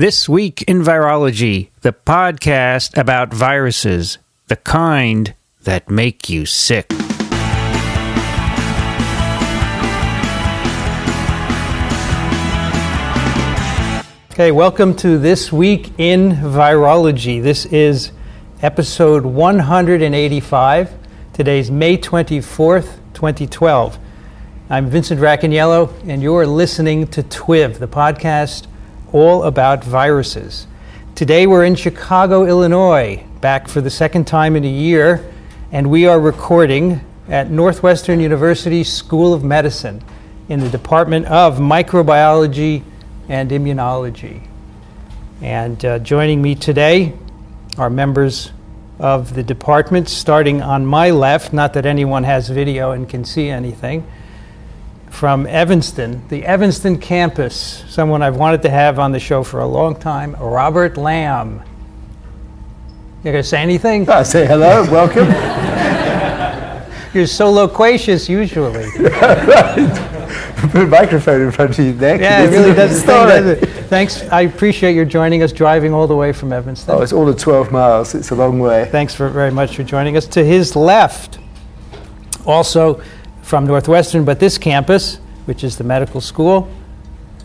This Week in Virology, the podcast about viruses, the kind that make you sick. Okay, welcome to This Week in Virology. This is episode 185. Today's May 24th, 2012. I'm Vincent Racaniello, and you're listening to TWIV, the podcast all about viruses. Today we're in Chicago, Illinois, back for the second time in a year, and we are recording at Northwestern University School of Medicine in the Department of Microbiology and Immunology. And uh, joining me today are members of the department, starting on my left, not that anyone has video and can see anything from Evanston, the Evanston campus, someone I've wanted to have on the show for a long time, Robert Lamb. You gonna say anything? I say hello, welcome. You're so loquacious usually. Put a microphone in front of you neck. Yeah, it really does. It? Thanks. I appreciate your joining us, driving all the way from Evanston. Oh, it's all of 12 miles. It's a long way. Thanks for, very much for joining us. To his left, also from Northwestern, but this campus, which is the medical school,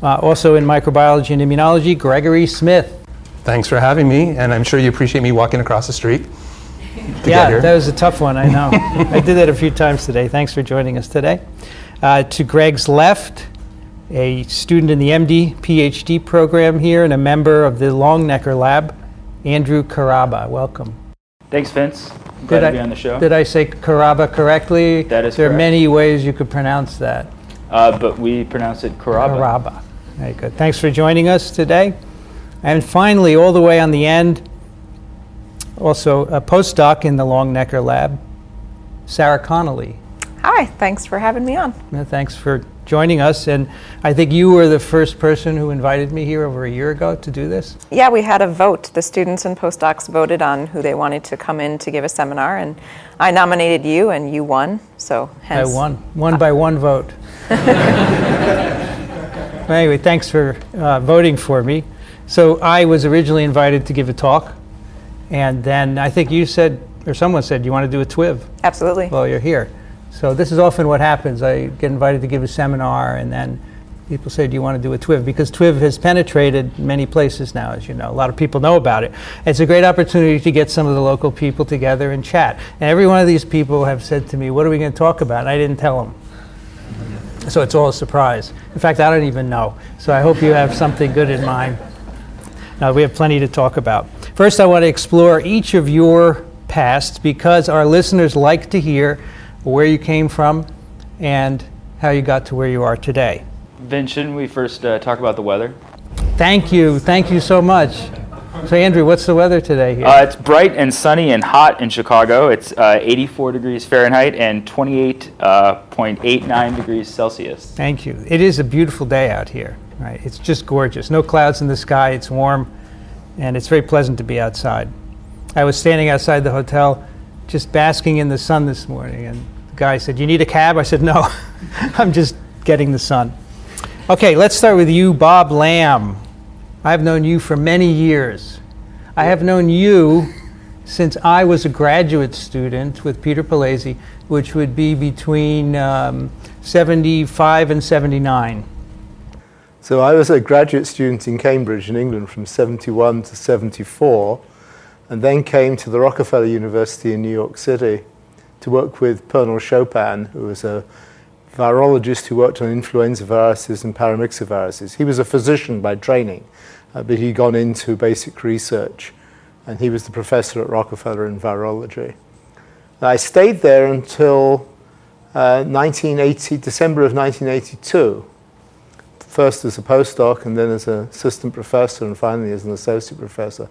uh, also in microbiology and immunology, Gregory Smith. Thanks for having me, and I'm sure you appreciate me walking across the street. yeah, that was a tough one, I know. I did that a few times today. Thanks for joining us today. Uh, to Greg's left, a student in the MD PhD program here and a member of the Longnecker Lab, Andrew Caraba. Welcome. Thanks, Vince. Glad did to I, be on the show. Did I say Caraba correctly? That is There are many ways you could pronounce that. Uh, but we pronounce it Caraba. Caraba. Very good. Thanks for joining us today. And finally, all the way on the end, also a postdoc in the Longnecker Lab, Sarah Connolly. Hi, thanks for having me on. Thanks for joining us. And I think you were the first person who invited me here over a year ago to do this. Yeah, we had a vote. The students and postdocs voted on who they wanted to come in to give a seminar, and I nominated you, and you won. So hence, I won, one by one vote. anyway, thanks for uh, voting for me. So I was originally invited to give a talk, and then I think you said, or someone said, you want to do a TWIV? Absolutely. Well, you're here. So this is often what happens. I get invited to give a seminar, and then people say, "Do you want to do a TWIV?" Because TWIV has penetrated many places now, as you know. A lot of people know about it. It's a great opportunity to get some of the local people together and chat. And every one of these people have said to me, "What are we going to talk about?" And I didn't tell them. So it's all a surprise. In fact, I don't even know. So I hope you have something good in mind. Now, we have plenty to talk about. First, I want to explore each of your pasts because our listeners like to hear where you came from and how you got to where you are today. Vince, shouldn't we first uh, talk about the weather? Thank you. Thank you so much. So, Andrew, what's the weather today here? Uh, it's bright and sunny and hot in Chicago. It's uh, 84 degrees Fahrenheit and 28.89 degrees Celsius. Thank you. It is a beautiful day out here. Right? It's just gorgeous. No clouds in the sky. It's warm, and it's very pleasant to be outside. I was standing outside the hotel, just basking in the sun this morning, and the guy said, "You need a cab?" I said, "No, I'm just getting the sun." Okay, let's start with you, Bob Lamb. I've known you for many years. I have known you since I was a graduate student with Peter Palese, which would be between um, 75 and 79. So I was a graduate student in Cambridge in England from 71 to 74, and then came to the Rockefeller University in New York City to work with Pernod Chopin, who was a virologist who worked on influenza viruses and paramyxoviruses. He was a physician by training, uh, but he'd gone into basic research, and he was the professor at Rockefeller in virology. And I stayed there until uh, 1980, December of 1982 first as a postdoc and then as an assistant professor and finally as an associate professor.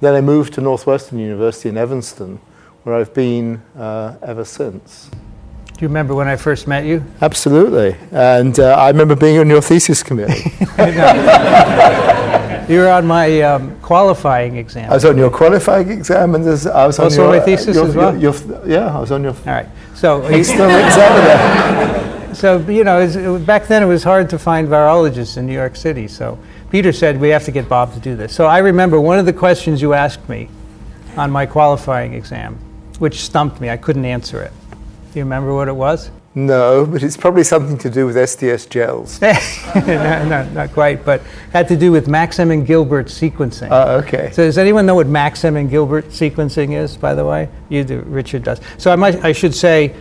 Then I moved to Northwestern University in Evanston, where I've been uh, ever since. Do you remember when I first met you? Absolutely. And uh, I remember being on your thesis committee. You were on my um, qualifying exam. I was on your qualifying exam, and I was on Also your, my thesis your- as well? your- yeah, I was on your All right. So, external examiner. so you know, it was- back then it was hard to find virologists in New York City. So Peter said we have to get Bob to do this. So I remember one of the questions you asked me on my qualifying exam, which stumped me. I couldn't answer it. Do you remember what it was? No, but it's probably something to do with SDS gels. no, no, not quite, but had to do with Maxim and Gilbert sequencing. Uh, okay. So does anyone know what Maxim and Gilbert sequencing is, by the way? You do, Richard does. So I, might, I should say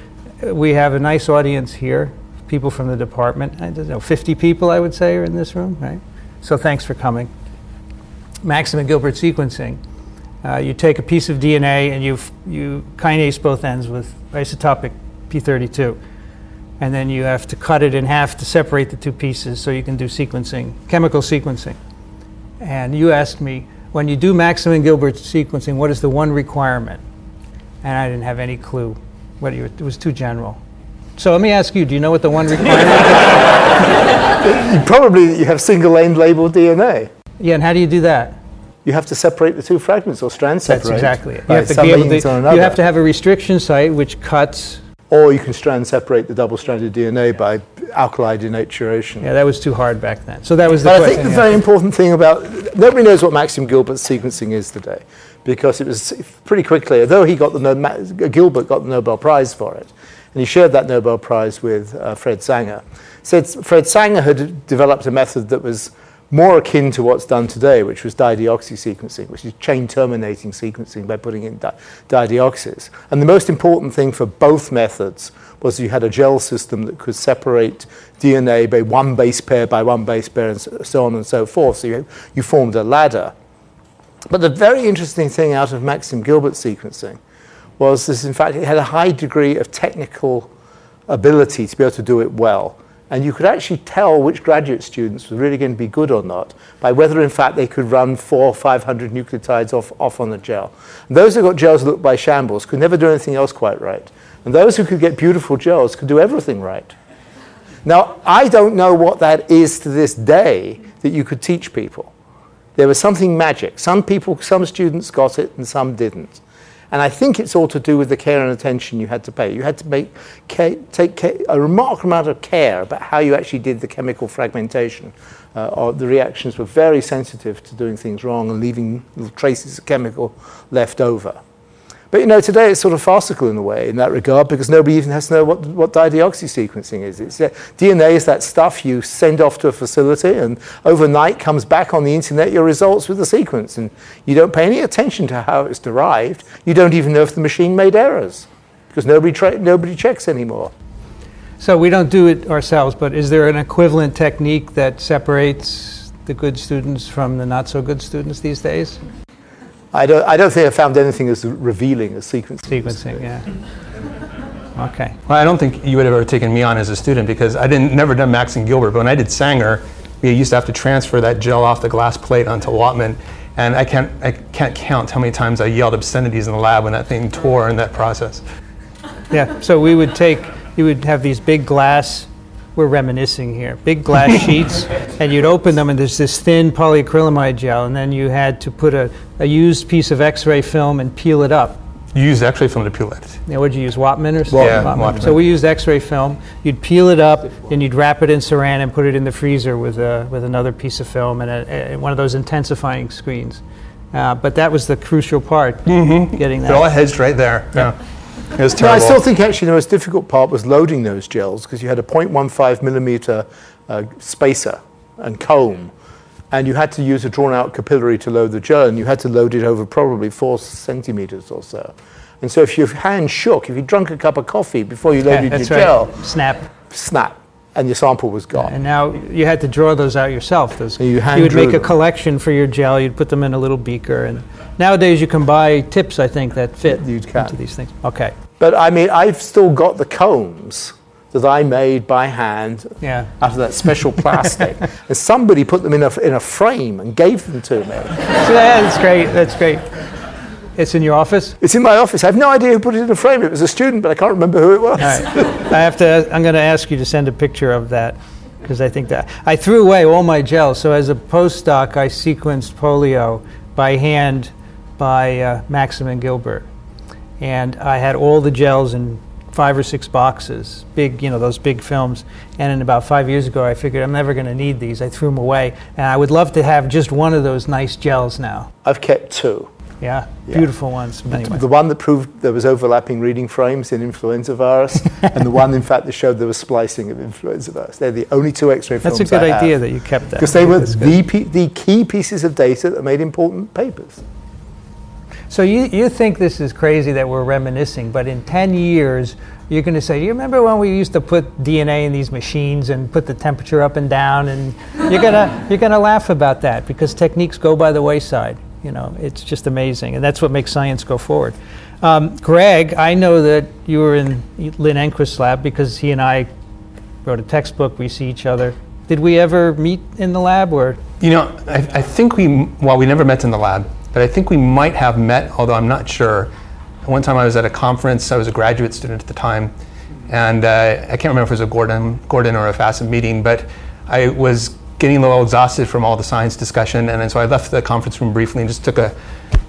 uh, we have a nice audience here, people from the department. I don't know, 50 people, I would say, are in this room, right? So thanks for coming. Maxim and Gilbert sequencing. Uh, you take a piece of DNA and you, you kinase both ends with isotopic P32 and then you have to cut it in half to separate the two pieces so you can do sequencing, chemical sequencing. And you asked me, when you do Maxim and Gilbert sequencing, what is the one requirement? And I didn't have any clue. What you, it was too general. So let me ask you, do you know what the one requirement is? Probably you have single lane labeled DNA. Yeah, and how do you do that? You have to separate the two fragments or strands That's separate. exactly it. You have to be able to, you have to have a restriction site which cuts. Or you can strand separate the double-stranded DNA by alkali denaturation. Yeah, that was too hard back then. So that was the But I think the yeah. very important thing about nobody knows what Maxim Gilbert's sequencing is today, because it was pretty quickly. Although he got the Gilbert got the Nobel Prize for it, and he shared that Nobel Prize with uh, Fred Sanger. Said Fred Sanger had developed a method that was more akin to what's done today, which was dideoxy sequencing, which is chain terminating sequencing by putting in di- dideoxys. And the most important thing for both methods was you had a gel system that could separate DNA by one base pair by one base pair and so so on and so forth. So you, you formed a ladder. But the very interesting thing out of Maxim Gilbert sequencing was this, in fact, it had a high degree of technical ability to be able to do it well. And you could actually tell which graduate students were really going to be good or not by whether, in fact, they could run four or 500 nucleotides off, off on the gel. And those who got gels looked by shambles could never do anything else quite right. And those who could get beautiful gels could do everything right. Now, I don't know what that is to this day that you could teach people. There was something magic. Some people, some students got it and some didn't. And I think it's all to do with the care and attention you had to pay. You had to make, ca- take ca- a remarkable amount of care about how you actually did the chemical fragmentation. Uh, or the reactions were very sensitive to doing things wrong and leaving little traces of chemical left over. But you know, today it's sort of farcical in a way in that regard because nobody even has to know what, what dideoxy sequencing is. It's, uh, DNA is that stuff you send off to a facility and overnight comes back on the internet your results with the sequence. And you don't pay any attention to how it's derived. You don't even know if the machine made errors because nobody, nobody checks anymore. So we don't do it ourselves, but is there an equivalent technique that separates the good students from the not so good students these days? I don't, I don't think I found anything as revealing as sequencing. Sequencing, yeah. Okay. Well, I don't think you would have ever taken me on as a student because I didn't never done Max and Gilbert. But when I did Sanger, we used to have to transfer that gel off the glass plate onto Wattman, and I can't I can't count how many times I yelled obscenities in the lab when that thing tore in that process. Yeah, so we would take, you would have these big glass, we're reminiscing here, big glass sheets, and you'd open them and there's this thin polyacrylamide gel, and then you had to put a, a used piece of x-ray film and peel it up. You used X-ray film to peel it. Yeah, what'd you use, Wattman or something? Yeah, Wattman. So we used x-ray film, you'd peel it up, and you'd wrap it in saran and put it in the freezer with, a, with another piece of film and a, a, one of those intensifying screens. Uh, but that was the crucial part, getting It all that. hedged right there. Yeah. It was No, I still think actually the most difficult part was loading those gels because you had a 0.15 millimeter uh, spacer and comb, and you had to use a drawn out capillary to load the gel, and you had to load it over probably four centimeters or so. And so if your hand shook, if you drunk a cup of coffee before you Yeah, loaded your that's gel. Snap. snap, and your sample was gone. And now you had to draw those out yourself. Those, You hand would make a collection for your gel. You'd put them in a little beaker, and nowadays you can buy tips. I think that fit You can. into these things. Okay. But I mean, I've still got the combs that I made by hand Yeah. out of that special plastic. and somebody put them in a, in a frame and gave them to me. So that's great. That's great. It's in your office. It's in my office. I have no idea who put it in a frame. It was a student, but I can't remember who it was. Right. I have to. I'm going to ask you to send a picture of that because I think that I threw away all my gels. So as a postdoc, I sequenced polio by hand by uh, Maxim and Gilbert, and I had all the gels in five or six boxes, big, you know, those big films. And then about five years ago, I figured I'm never going to need these. I threw them away. And I would love to have just one of those nice gels now. I've kept two. Yeah, beautiful ones. Anyway. The one that proved there was overlapping reading frames in influenza virus, and the one, in fact, that showed there was splicing of influenza virus. They're the only two X-ray films. That's a good I idea have. that you kept that. because they were the, pe- the key pieces of data that made important papers. So you, you think this is crazy that we're reminiscing, but in 10 years, you're going to say, do you remember when we used to put DNA in these machines and put the temperature up and down? And you're going to you're going to laugh about that because techniques go by the wayside. You know, it's just amazing. And that's what makes science go forward. Um, Greg, I know that you were in Lynn Enquist's lab because he and I wrote a textbook. We see each other. Did we ever meet in the lab or? You know, I, I think we, well, we never met in the lab, but I think we might have met, although I'm not sure. One time I was at a conference, I was a graduate student at the time, and uh, I can't remember if it was a Gordon, Gordon or a FASM meeting, but I was getting a little exhausted from all the science discussion, and so I left the conference room briefly and just took a,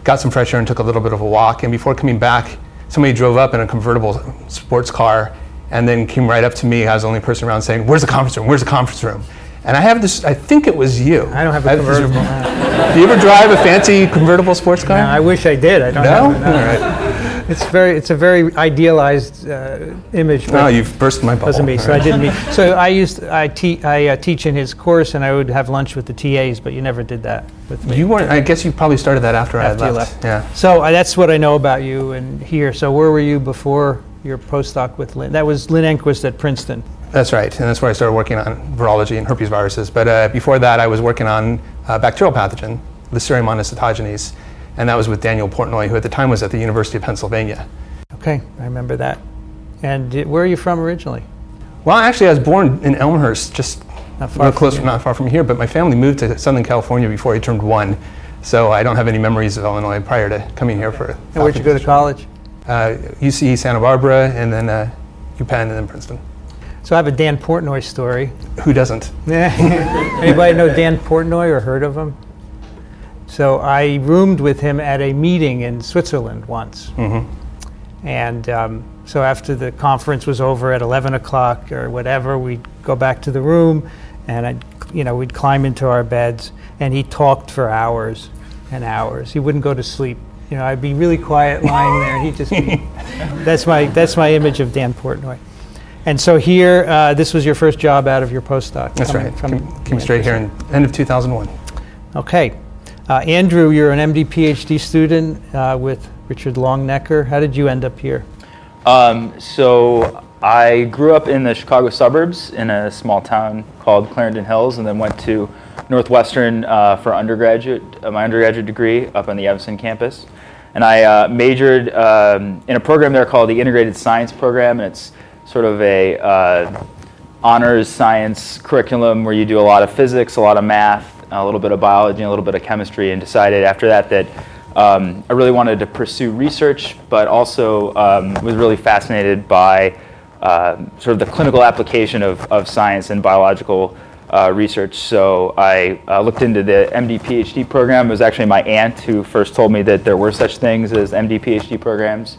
got some fresh air and took a little bit of a walk. And before coming back, somebody drove up in a convertible sports car and then came right up to me. I was the only person around saying, "Where's the conference room? Where's the conference room?" And I have this. I think it was you. I don't have a I- convertible. Do you ever drive a fancy convertible sports car? I wish I did. I don't no. have it. All right. It's very, it's a very idealized uh, image. No, you've burst my bubble. doesn't me. So I didn't mean. So I used, I, te- I uh, teach in his course, and I would have lunch with the TAs, but you never did that with me. You weren't. I guess you probably started that after, After I you left. left. Yeah. So uh, that's what I know about you and here. So where were you before your postdoc with Lynn? That was Lynn Enquist at Princeton. That's right, and that's where I started working on virology and herpes viruses. But uh, before that, I was working on uh, bacterial pathogen, Listeria monocytogenes, and that was with Daniel Portnoy, who at the time was at the University of Pennsylvania. Okay, I remember that. And where are you from originally? Well, actually, I was born in Elmhurst, just Not far close, here. not far from here. But my family moved to Southern California before I turned one, so I don't have any memories of Illinois prior to coming here for. And where'd you go to college? Uh, UC Santa Barbara, and then uh, UPenn, and then Princeton. So I have a Dan Portnoy story. Who doesn't? Anybody know Dan Portnoy or heard of him? So I roomed with him at a meeting in Switzerland once. And um, so after the conference was over at 11 o'clock or whatever, we'd go back to the room and I'd, you know, we'd climb into our beds and he talked for hours and hours. He wouldn't go to sleep. You know, I'd be really quiet lying there he'd just be, that's my, that's my image of Dan Portnoy. And so here, uh, this was your first job out of your postdoc. That's right. from Came, came straight here in end of 2001. Okay. Uh, Andrew, you're an MD PhD student uh, with Richard Longnecker. How did you end up here? Um, so I grew up in the Chicago suburbs in a small town called Clarendon Hills, and then went to Northwestern uh, for undergraduate, uh, my undergraduate degree up on the Evanston campus. And I uh, majored um, in a program there called the Integrated Science Program, and it's sort of a uh, honors science curriculum where you do a lot of physics, a lot of math, a little bit of biology, and a little bit of chemistry, and decided after that that um, I really wanted to pursue research, but also um, was really fascinated by uh, sort of the clinical application of, of science and biological uh, research. So I uh, looked into the MD PhD program. It was actually my aunt who first told me that there were such things as MD PhD programs.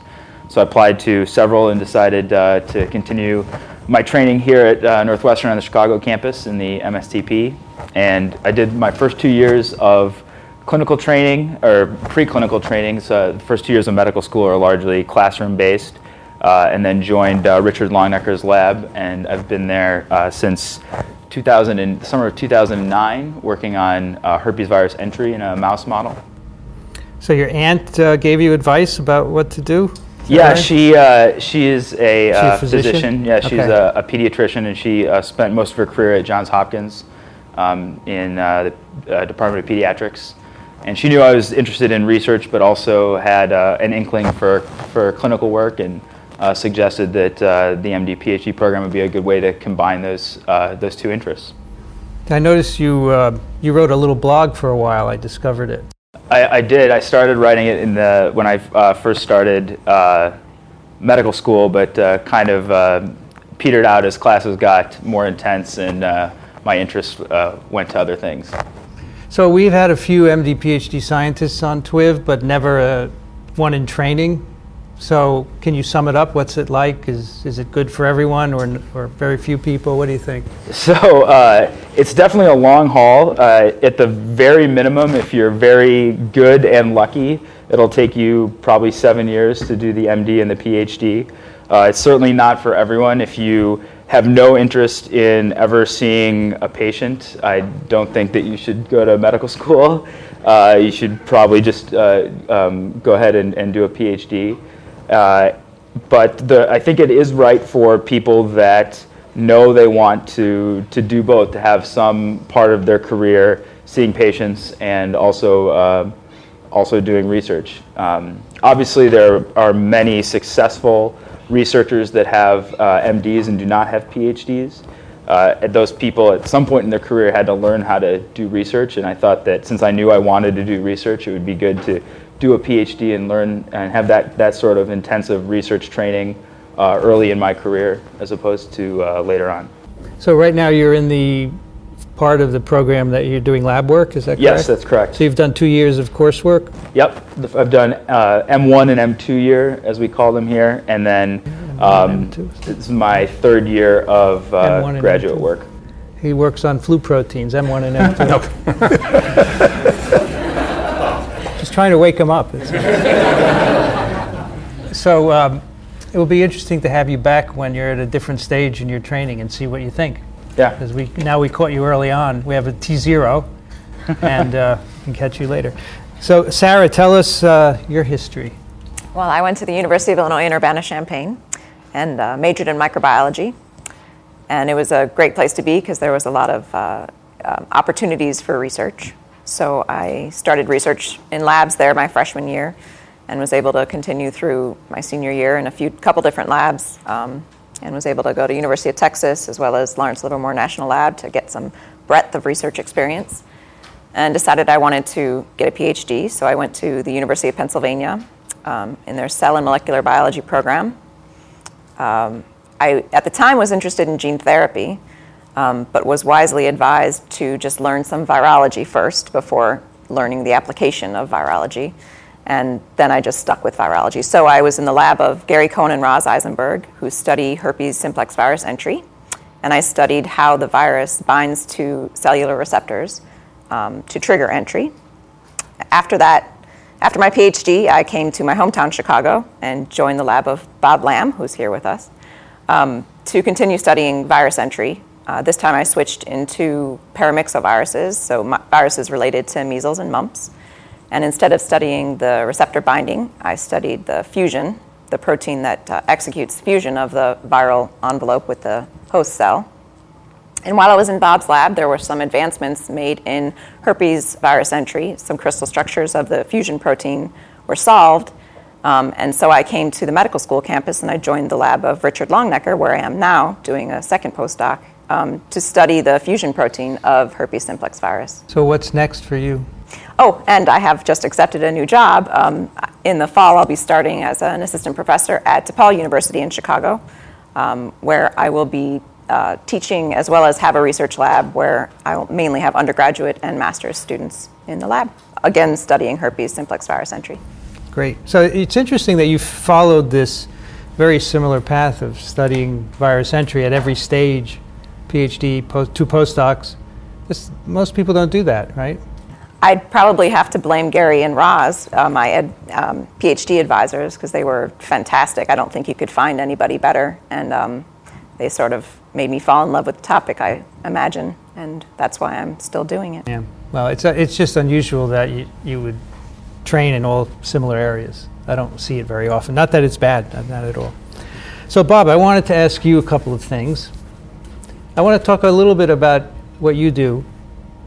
So I applied to several and decided uh, to continue my training here at uh, Northwestern on the Chicago campus in the MSTP. And I did my first two years of clinical training or preclinical training. So the first two years of medical school are largely classroom based. Uh, and then joined uh, Richard Longnecker's lab, and I've been there uh, since 2000 and, summer of 2009, working on uh, herpes virus entry in a mouse model. So your aunt uh, gave you advice about what to do? Yeah, right? she uh, she is a, She uh, physician? physician. Yeah, she's Okay. a, a pediatrician, and she uh, spent most of her career at Johns Hopkins um, in uh, the uh, Department of Pediatrics. And she knew I was interested in research, but also had uh, an inkling for for clinical work, and uh, suggested that uh, the MD PhD program would be a good way to combine those uh, those two interests. I noticed you uh, you wrote a little blog for a while. I discovered it. I, I did. I started writing it in the when I uh, first started uh, medical school, but uh, kind of uh, petered out as classes got more intense and uh, my interest uh, went to other things. So we've had a few MD PhD scientists on TWIV, but never one in training. So, can you sum it up? What's it like? Is, is it good for everyone or, or very few people? What do you think? So, uh, it's definitely a long haul. Uh, at the very minimum, if you're very good and lucky, it'll take you probably seven years to do the MD and the PhD. Uh, it's certainly not for everyone. If you have no interest in ever seeing a patient, I don't think that you should go to medical school. Uh, you should probably just uh, um, go ahead and, and do a PhD. Uh, but the, I think it is right for people that know they want to, to do both, to have some part of their career seeing patients and also, uh, also doing research. Um, obviously, there are many successful researchers that have uh, MDs and do not have PhDs. Uh, those people at some point in their career had to learn how to do research, and I thought that since I knew I wanted to do research, it would be good to do a PhD and learn and have that, that sort of intensive research training uh, early in my career as opposed to uh, later on. So right now you're in the part of the program that you're doing lab work, is that correct? Yes, that's correct. So you've done two years of coursework? Yep, I've done uh, M1 and M2 year, as we call them here, and then um, this is my third year of uh, graduate work. He works on flu proteins, M1 and M2. Just trying to wake him up. so um, it will be interesting to have you back when you're at a different stage in your training and see what you think. Yeah. Because we now we caught you early on. We have a T zero, and uh, can catch you later. So Sarah, tell us uh, your history. Well, I went to the University of Illinois in Urbana-Champaign and uh, majored in microbiology. And it was a great place to be because there was a lot of uh, um, opportunities for research. So I started research in labs there my freshman year and was able to continue through my senior year in a few couple different labs um, and was able to go to University of Texas as well as Lawrence Livermore National Lab to get some breadth of research experience and decided I wanted to get a PhD. So I went to the University of Pennsylvania um, in their cell and molecular biology program. Um, I, at the time, was interested in gene therapy, um, but was wisely advised to just learn some virology first before learning the application of virology. And then I just stuck with virology. So I was in the lab of Gary Cohen and Roz Eisenberg, who study herpes simplex virus entry. And I studied how the virus binds to cellular receptors um, to trigger entry. After that, after my PhD, I came to my hometown, Chicago, and joined the lab of Bob Lamb, who's here with us, um, to continue studying virus entry uh, this time I switched into paramyxoviruses, so viruses related to measles and mumps. And instead of studying the receptor binding, I studied the fusion, the protein that uh, executes fusion of the viral envelope with the host cell. And while I was in Bob's lab, there were some advancements made in herpes virus entry. Some crystal structures of the fusion protein were solved. Um, and so I came to the medical school campus and I joined the lab of Richard Longnecker, where I am now doing a second postdoc um, to study the fusion protein of herpes simplex virus. So, what's next for you? Oh, and I have just accepted a new job. Um, in the fall, I'll be starting as an assistant professor at DePaul University in Chicago, um, where I will be uh, teaching as well as have a research lab where I will mainly have undergraduate and master's students in the lab, again, studying herpes simplex virus entry. Great. So, it's interesting that you followed this very similar path of studying virus entry at every stage PhD, post, two postdocs. This, most people don't do that, right? I'd probably have to blame Gary and Roz, uh, my ed, um, PhD advisors, because they were fantastic. I don't think you could find anybody better. And um, they sort of made me fall in love with the topic, I imagine. And that's why I'm still doing it. Yeah. Well, it's, uh, it's just unusual that you, you would train in all similar areas. I don't see it very often. Not that it's bad, not at all. So, Bob, I wanted to ask you a couple of things. I want to talk a little bit about what you do,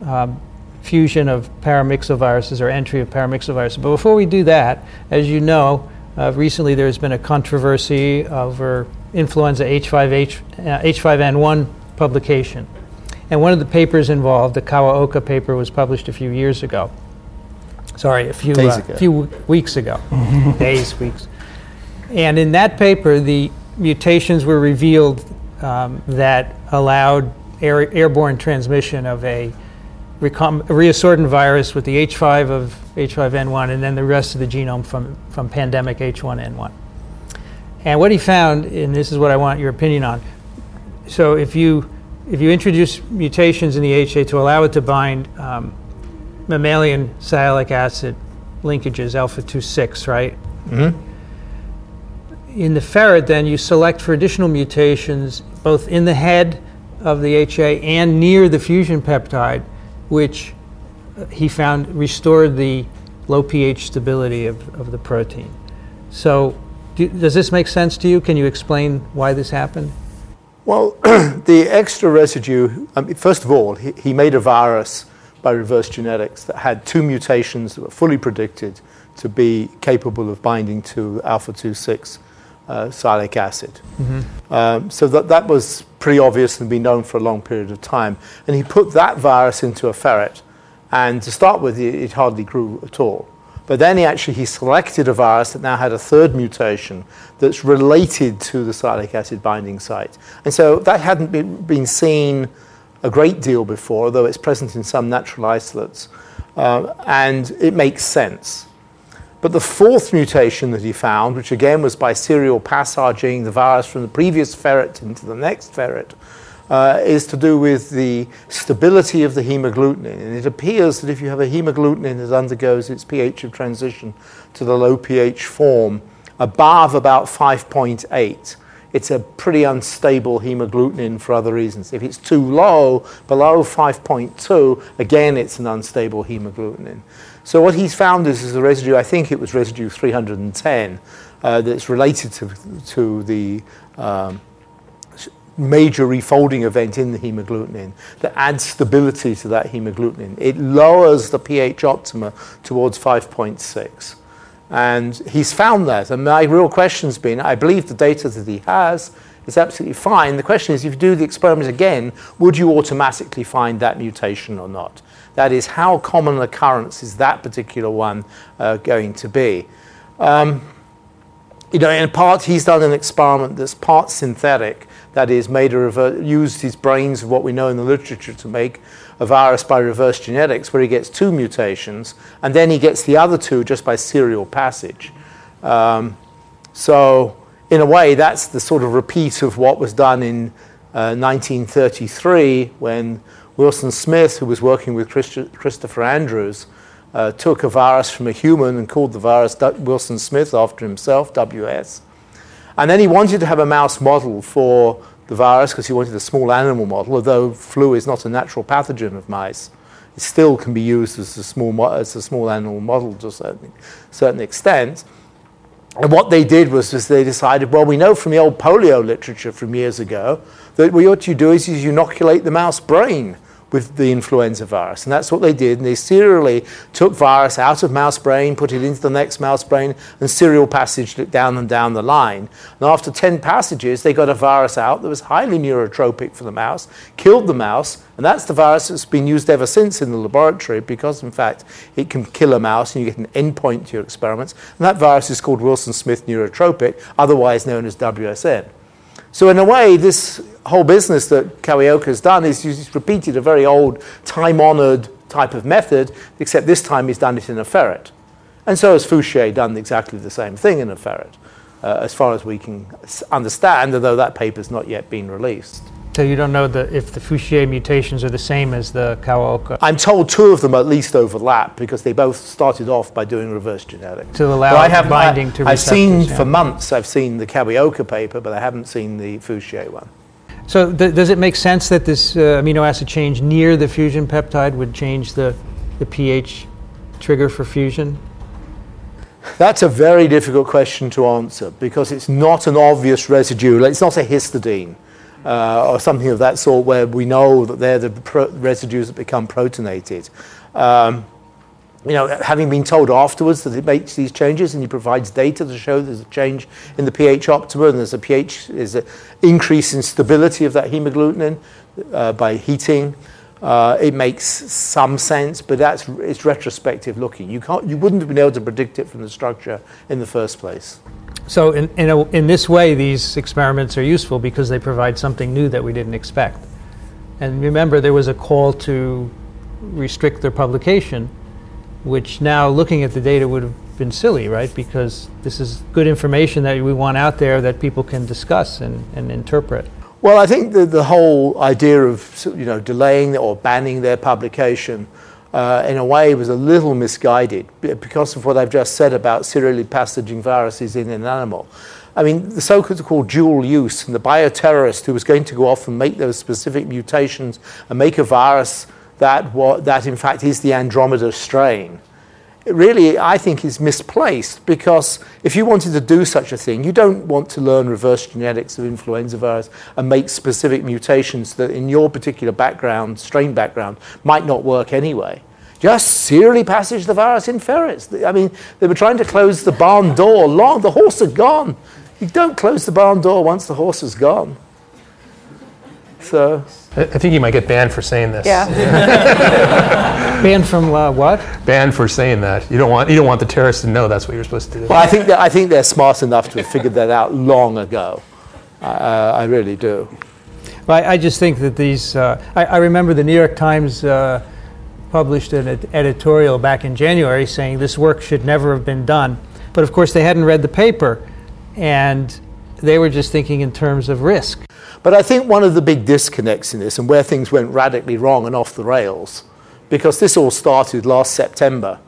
um, fusion of paramyxoviruses or entry of paramyxoviruses. But before we do that, as you know, uh, recently there's been a controversy over influenza H5H, uh, H5N1 publication. And one of the papers involved, the Kawaoka paper, was published a few years ago. Sorry, a few, uh, few weeks ago. Days, weeks. And in that paper, the mutations were revealed um, that allowed air, airborne transmission of a, recom- reassortant virus with the H5 of H5N1 and then the rest of the genome from, from pandemic H1N1. And what he found, and this is what I want your opinion on. So if you if you introduce mutations in the HA to allow it to bind um, mammalian sialic acid linkages, alpha 2 6, right? Mm-hmm. In the ferret, then you select for additional mutations both in the head of the HA and near the fusion peptide, which uh, he found restored the low pH stability of, of the protein. So, do, does this make sense to you? Can you explain why this happened? Well, the extra residue, I mean, first of all, he, he, made a virus by reverse genetics that had two mutations that were fully predicted to be capable of binding to alpha 2 6 uh, sialic acid. Mm-hmm. Um, so that, that was pretty obvious and been known for a long period of time. And he put that virus into a ferret, and to start with, it, it hardly grew at all. But then he actually he selected a virus that now had a third mutation that's related to the sialic acid binding site. And so that hadn't been, been seen a great deal before, although it's present in some natural isolates. Uh, and it makes sense. But the fourth mutation that he found, which again was by serial passaging the virus from the previous ferret into the next ferret, uh, is to do with the stability of the hemagglutinin. And it appears that if you have a hemagglutinin that undergoes its pH of transition to the low pH form above about 5.8, it's a pretty unstable hemagglutinin for other reasons. If it's too low, below 5.2, again, it's an unstable hemagglutinin. So what he's found is, is a residue, I think it was residue 310, uh, that's related to, to the um, major refolding event in the hemagglutinin that adds stability to that hemagglutinin. It lowers the pH optima towards 5.6. And he's found that. And my real question's been I believe the data that he has is absolutely fine. The question is if you do the experiment again, would you automatically find that mutation or not? That is, how common an occurrence is that particular one uh, going to be? Um, you know, in part, he's done an experiment that's part synthetic, that is, made a rever- used his brains of what we know in the literature to make a virus by reverse genetics, where he gets two mutations, and then he gets the other two just by serial passage. Um, so, in a way, that's the sort of repeat of what was done in uh, 1933 when Wilson Smith, who was working with Christ- Christopher Andrews, uh, took a virus from a human and called the virus Wilson Smith after himself, WS. And then he wanted to have a mouse model for the virus because he wanted a small animal model, although flu is not a natural pathogen of mice. It still can be used as a small, as a small animal model to a certain, certain extent. And what they did was, was they decided, well, we know from the old polio literature from years ago that what you do is you inoculate the mouse brain with the influenza virus. And that's what they did. And they serially took virus out of mouse brain, put it into the next mouse brain, and serial passaged it down and down the line. And after 10 passages, they got a virus out that was highly neurotropic for the mouse, killed the mouse, and that's the virus that's been used ever since in the laboratory because, in fact, it can kill a mouse and you get an endpoint to your experiments. And that virus is called Wilson Smith neurotropic, otherwise known as WSN. So, in a way, this whole business that Kawaoka has done is he's repeated a very old, time honored type of method, except this time he's done it in a ferret. And so has Fouchier done exactly the same thing in a ferret, uh, as far as we can understand, although that paper's not yet been released. So you don't know the, if the Fouchier mutations are the same as the Kawaoka? I'm told two of them at least overlap because they both started off by doing reverse genetics. To allow I have, binding I, to I've seen yeah. for months, I've seen the Kawaoka paper, but I haven't seen the Fouchier one. So th- does it make sense that this uh, amino acid change near the fusion peptide would change the, the pH trigger for fusion? That's a very difficult question to answer because it's not an obvious residue. It's not a histidine uh, or something of that sort where we know that they're the residues that become protonated. Um, you know, having been told afterwards that it makes these changes and he provides data to show there's a change in the pH optima and there's a pH is an increase in stability of that hemagglutinin uh, by heating. Uh, it makes some sense, but that's it's retrospective looking. You can't, you wouldn't have been able to predict it from the structure in the first place. So in, in, a, in this way, these experiments are useful because they provide something new that we didn't expect. And remember, there was a call to restrict their publication which now looking at the data would have been silly, right? Because this is good information that we want out there that people can discuss and, and interpret. Well, I think the, the whole idea of you know delaying or banning their publication, uh, in a way, was a little misguided because of what I've just said about serially passaging viruses in an animal. I mean, the so-called dual use and the bioterrorist who was going to go off and make those specific mutations and make a virus that, what, that in fact is the Andromeda strain, it really, I think, is misplaced because if you wanted to do such a thing, you don't want to learn reverse genetics of influenza virus and make specific mutations that in your particular background, strain background, might not work anyway. Just serially passage the virus in ferrets. I mean, they were trying to close the barn door long, the horse had gone. You don't close the barn door once the horse is gone. So. I think you might get banned for saying this. Yeah. banned from uh, what? Banned for saying that. You don't want you don't want the terrorists to know that's what you're supposed to do. Well, I think that, I think they're smart enough to have figured that out long ago. Uh, I really do. Well, I, I, just think that these. Uh, I, I, remember the New York Times uh, published an editorial back in January saying this work should never have been done, but of course they hadn't read the paper, and they were just thinking in terms of risk. But I think one of the big disconnects in this and where things went radically wrong and off the rails, because this all started last September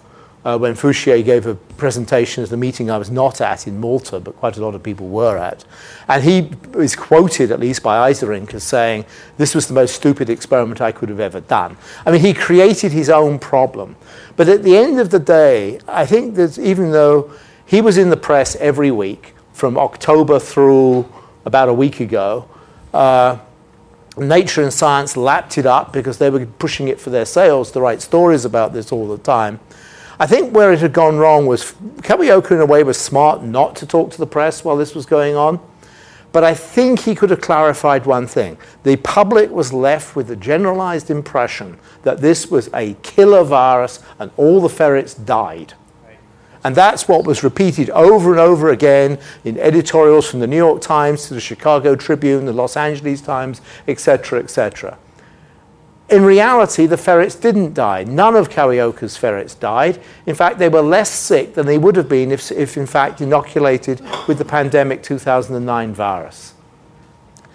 uh, when Fouchier gave a presentation at a meeting I was not at in Malta, but quite a lot of people were at. And he is quoted, at least by Eyserink, as saying, This was the most stupid experiment I could have ever done. I mean, he created his own problem. But at the end of the day, I think that even though he was in the press every week from October through about a week ago, uh, Nature and Science lapped it up because they were pushing it for their sales to write stories about this all the time. I think where it had gone wrong was Kawioka, in a way, was smart not to talk to the press while this was going on. But I think he could have clarified one thing. The public was left with the generalized impression that this was a killer virus and all the ferrets died. And that's what was repeated over and over again in editorials from the New York Times to the Chicago Tribune, the Los Angeles Times, etc., etc. In reality, the ferrets didn't die. None of Kawioka's ferrets died. In fact, they were less sick than they would have been if, if in fact, inoculated with the pandemic 2009 virus.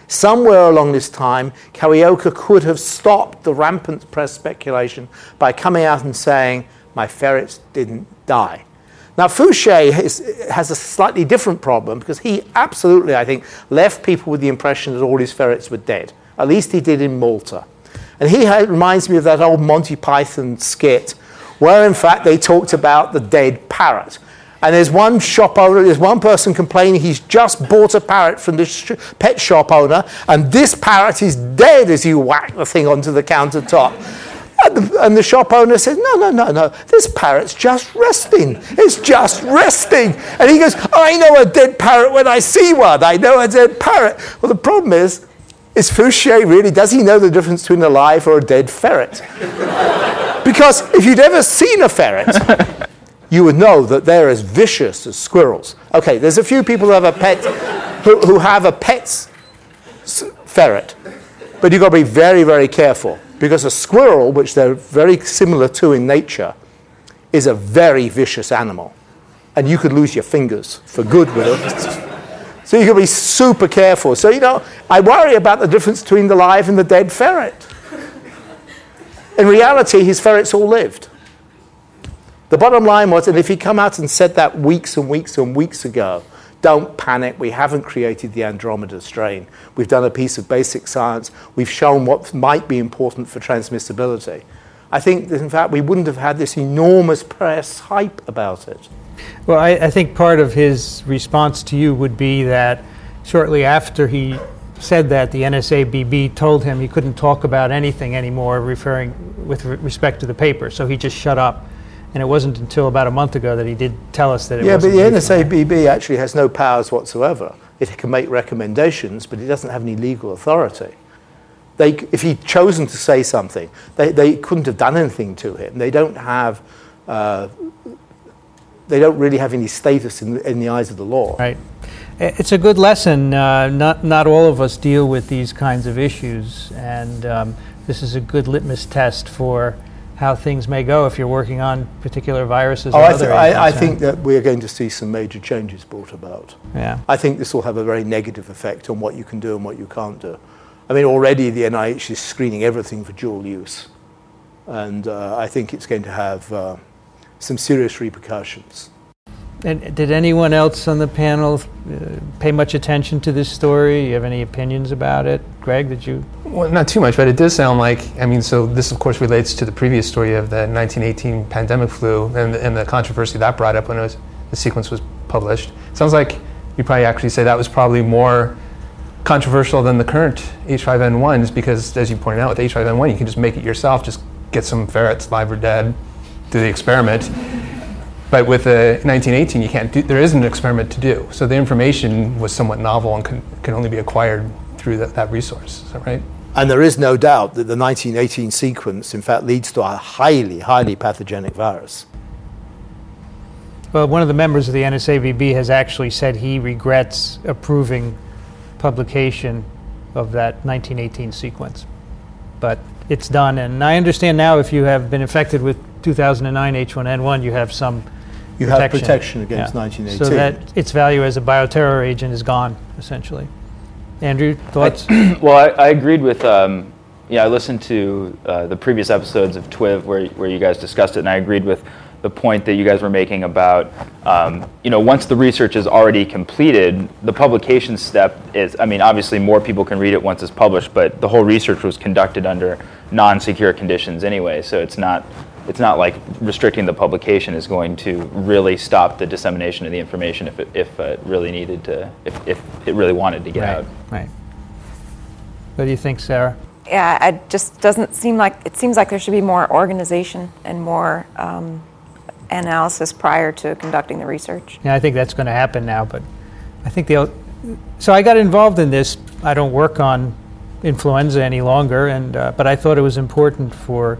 Somewhere along this time, Kawioka could have stopped the rampant press speculation by coming out and saying, My ferrets didn't die. Now, Fouchier has a slightly different problem because he absolutely, I think, left people with the impression that all his ferrets were dead. At least he did in Malta. And he reminds me of that old Monty Python skit where, in fact, they talked about the dead parrot. And there's one shop owner, there's one person complaining he's just bought a parrot from the pet shop owner, and this parrot is dead as you whack the thing onto the countertop. And the, and the, shop owner says, No, no, no, no, this parrot's just resting. It's just resting. And he goes, I know a dead parrot when I see one. I know a dead parrot. Well, the problem is, is Fouchier really, does he know the difference between a live or a dead ferret? because if you'd ever seen a ferret, you would know that they're as vicious as squirrels. Okay, there's a few people who have a pet, who, who have a pet ferret, but you've got to be very, very careful because a squirrel, which they're very similar to in nature, is a very vicious animal. And you could lose your fingers for good with it. so you've got to be super careful. So, you know, I worry about the difference between the live and the dead ferret. In reality, his ferrets all lived. The bottom line was, and if he'd come out and said that weeks and weeks and weeks ago, don't panic. We haven't created the Andromeda strain. We've done a piece of basic science. We've shown what might be important for transmissibility. I think that, in fact, we wouldn't have had this enormous press hype about it. Well, I, I think part of his response to you would be that shortly after he said that, the NSABB told him he couldn't talk about anything anymore, referring with respect to the paper. So he just shut up and it wasn't until about a month ago that he did tell us that it yeah. But the NSABB actually has no powers whatsoever. It can make recommendations, but it doesn't have any legal authority. They, if he'd chosen to say something, they, they couldn't have done anything to him. They don't have, uh, they don't really have any status in, in the eyes of the law. Right. It's a good lesson. Uh, not, not all of us deal with these kinds of issues, and um, this is a good litmus test for how things may go if you're working on particular viruses Oh, or I, other th- I, I think that we're going to see some major changes brought about. Yeah. I think this will have a very negative effect on what you can do and what you can't do. I mean, already the NIH is screening everything for dual use. And uh, I think it's going to have uh, some serious repercussions. And did anyone else on the panel uh, pay much attention to this story? You have any opinions about it? Greg, did you? Well, not too much, but it does sound like, I mean, so this of course relates to the previous story of the 1918 pandemic flu and, and the controversy that brought up when it was, the sequence was published. Sounds like you probably actually say that was probably more controversial than the current H5N1s because, as you pointed out, with H5N1, you can just make it yourself, just get some ferrets, live or dead, do the experiment. But with the 1918, you can't do, there isn't an experiment to do. So the information was somewhat novel and can, can only be acquired through that, that resource. Is that right? And there is no doubt that the 1918 sequence, in fact, leads to a highly, highly pathogenic virus. Well, one of the members of the NSABB has actually said he regrets approving publication of that 1918 sequence. But it's done, and I understand now if you have been infected with 2009 H1N1, you have some You have protection against Yeah. 1918. So that its value as a bioterror agent is gone, essentially. Andrew, thoughts? Well, I, I agreed with. Um, yeah, I listened to uh, the previous episodes of TWIV where, where you guys discussed it, and I agreed with the point that you guys were making about, um, you know, once the research is already completed, the publication step is. I mean, obviously, more people can read it once it's published, but the whole research was conducted under non-secure conditions anyway, so it's not. It's not like restricting the publication is going to really stop the dissemination of the information if it, if it really needed to, if, if it really wanted to get right, out. right. What do you think, Sarah? Yeah, it just doesn't seem like, it seems like there should be more organization and more um, analysis prior to conducting the research. Yeah, I think that's going to happen now, but I think the. So I got involved in this. I don't work on influenza any longer, and uh, but I thought it was important for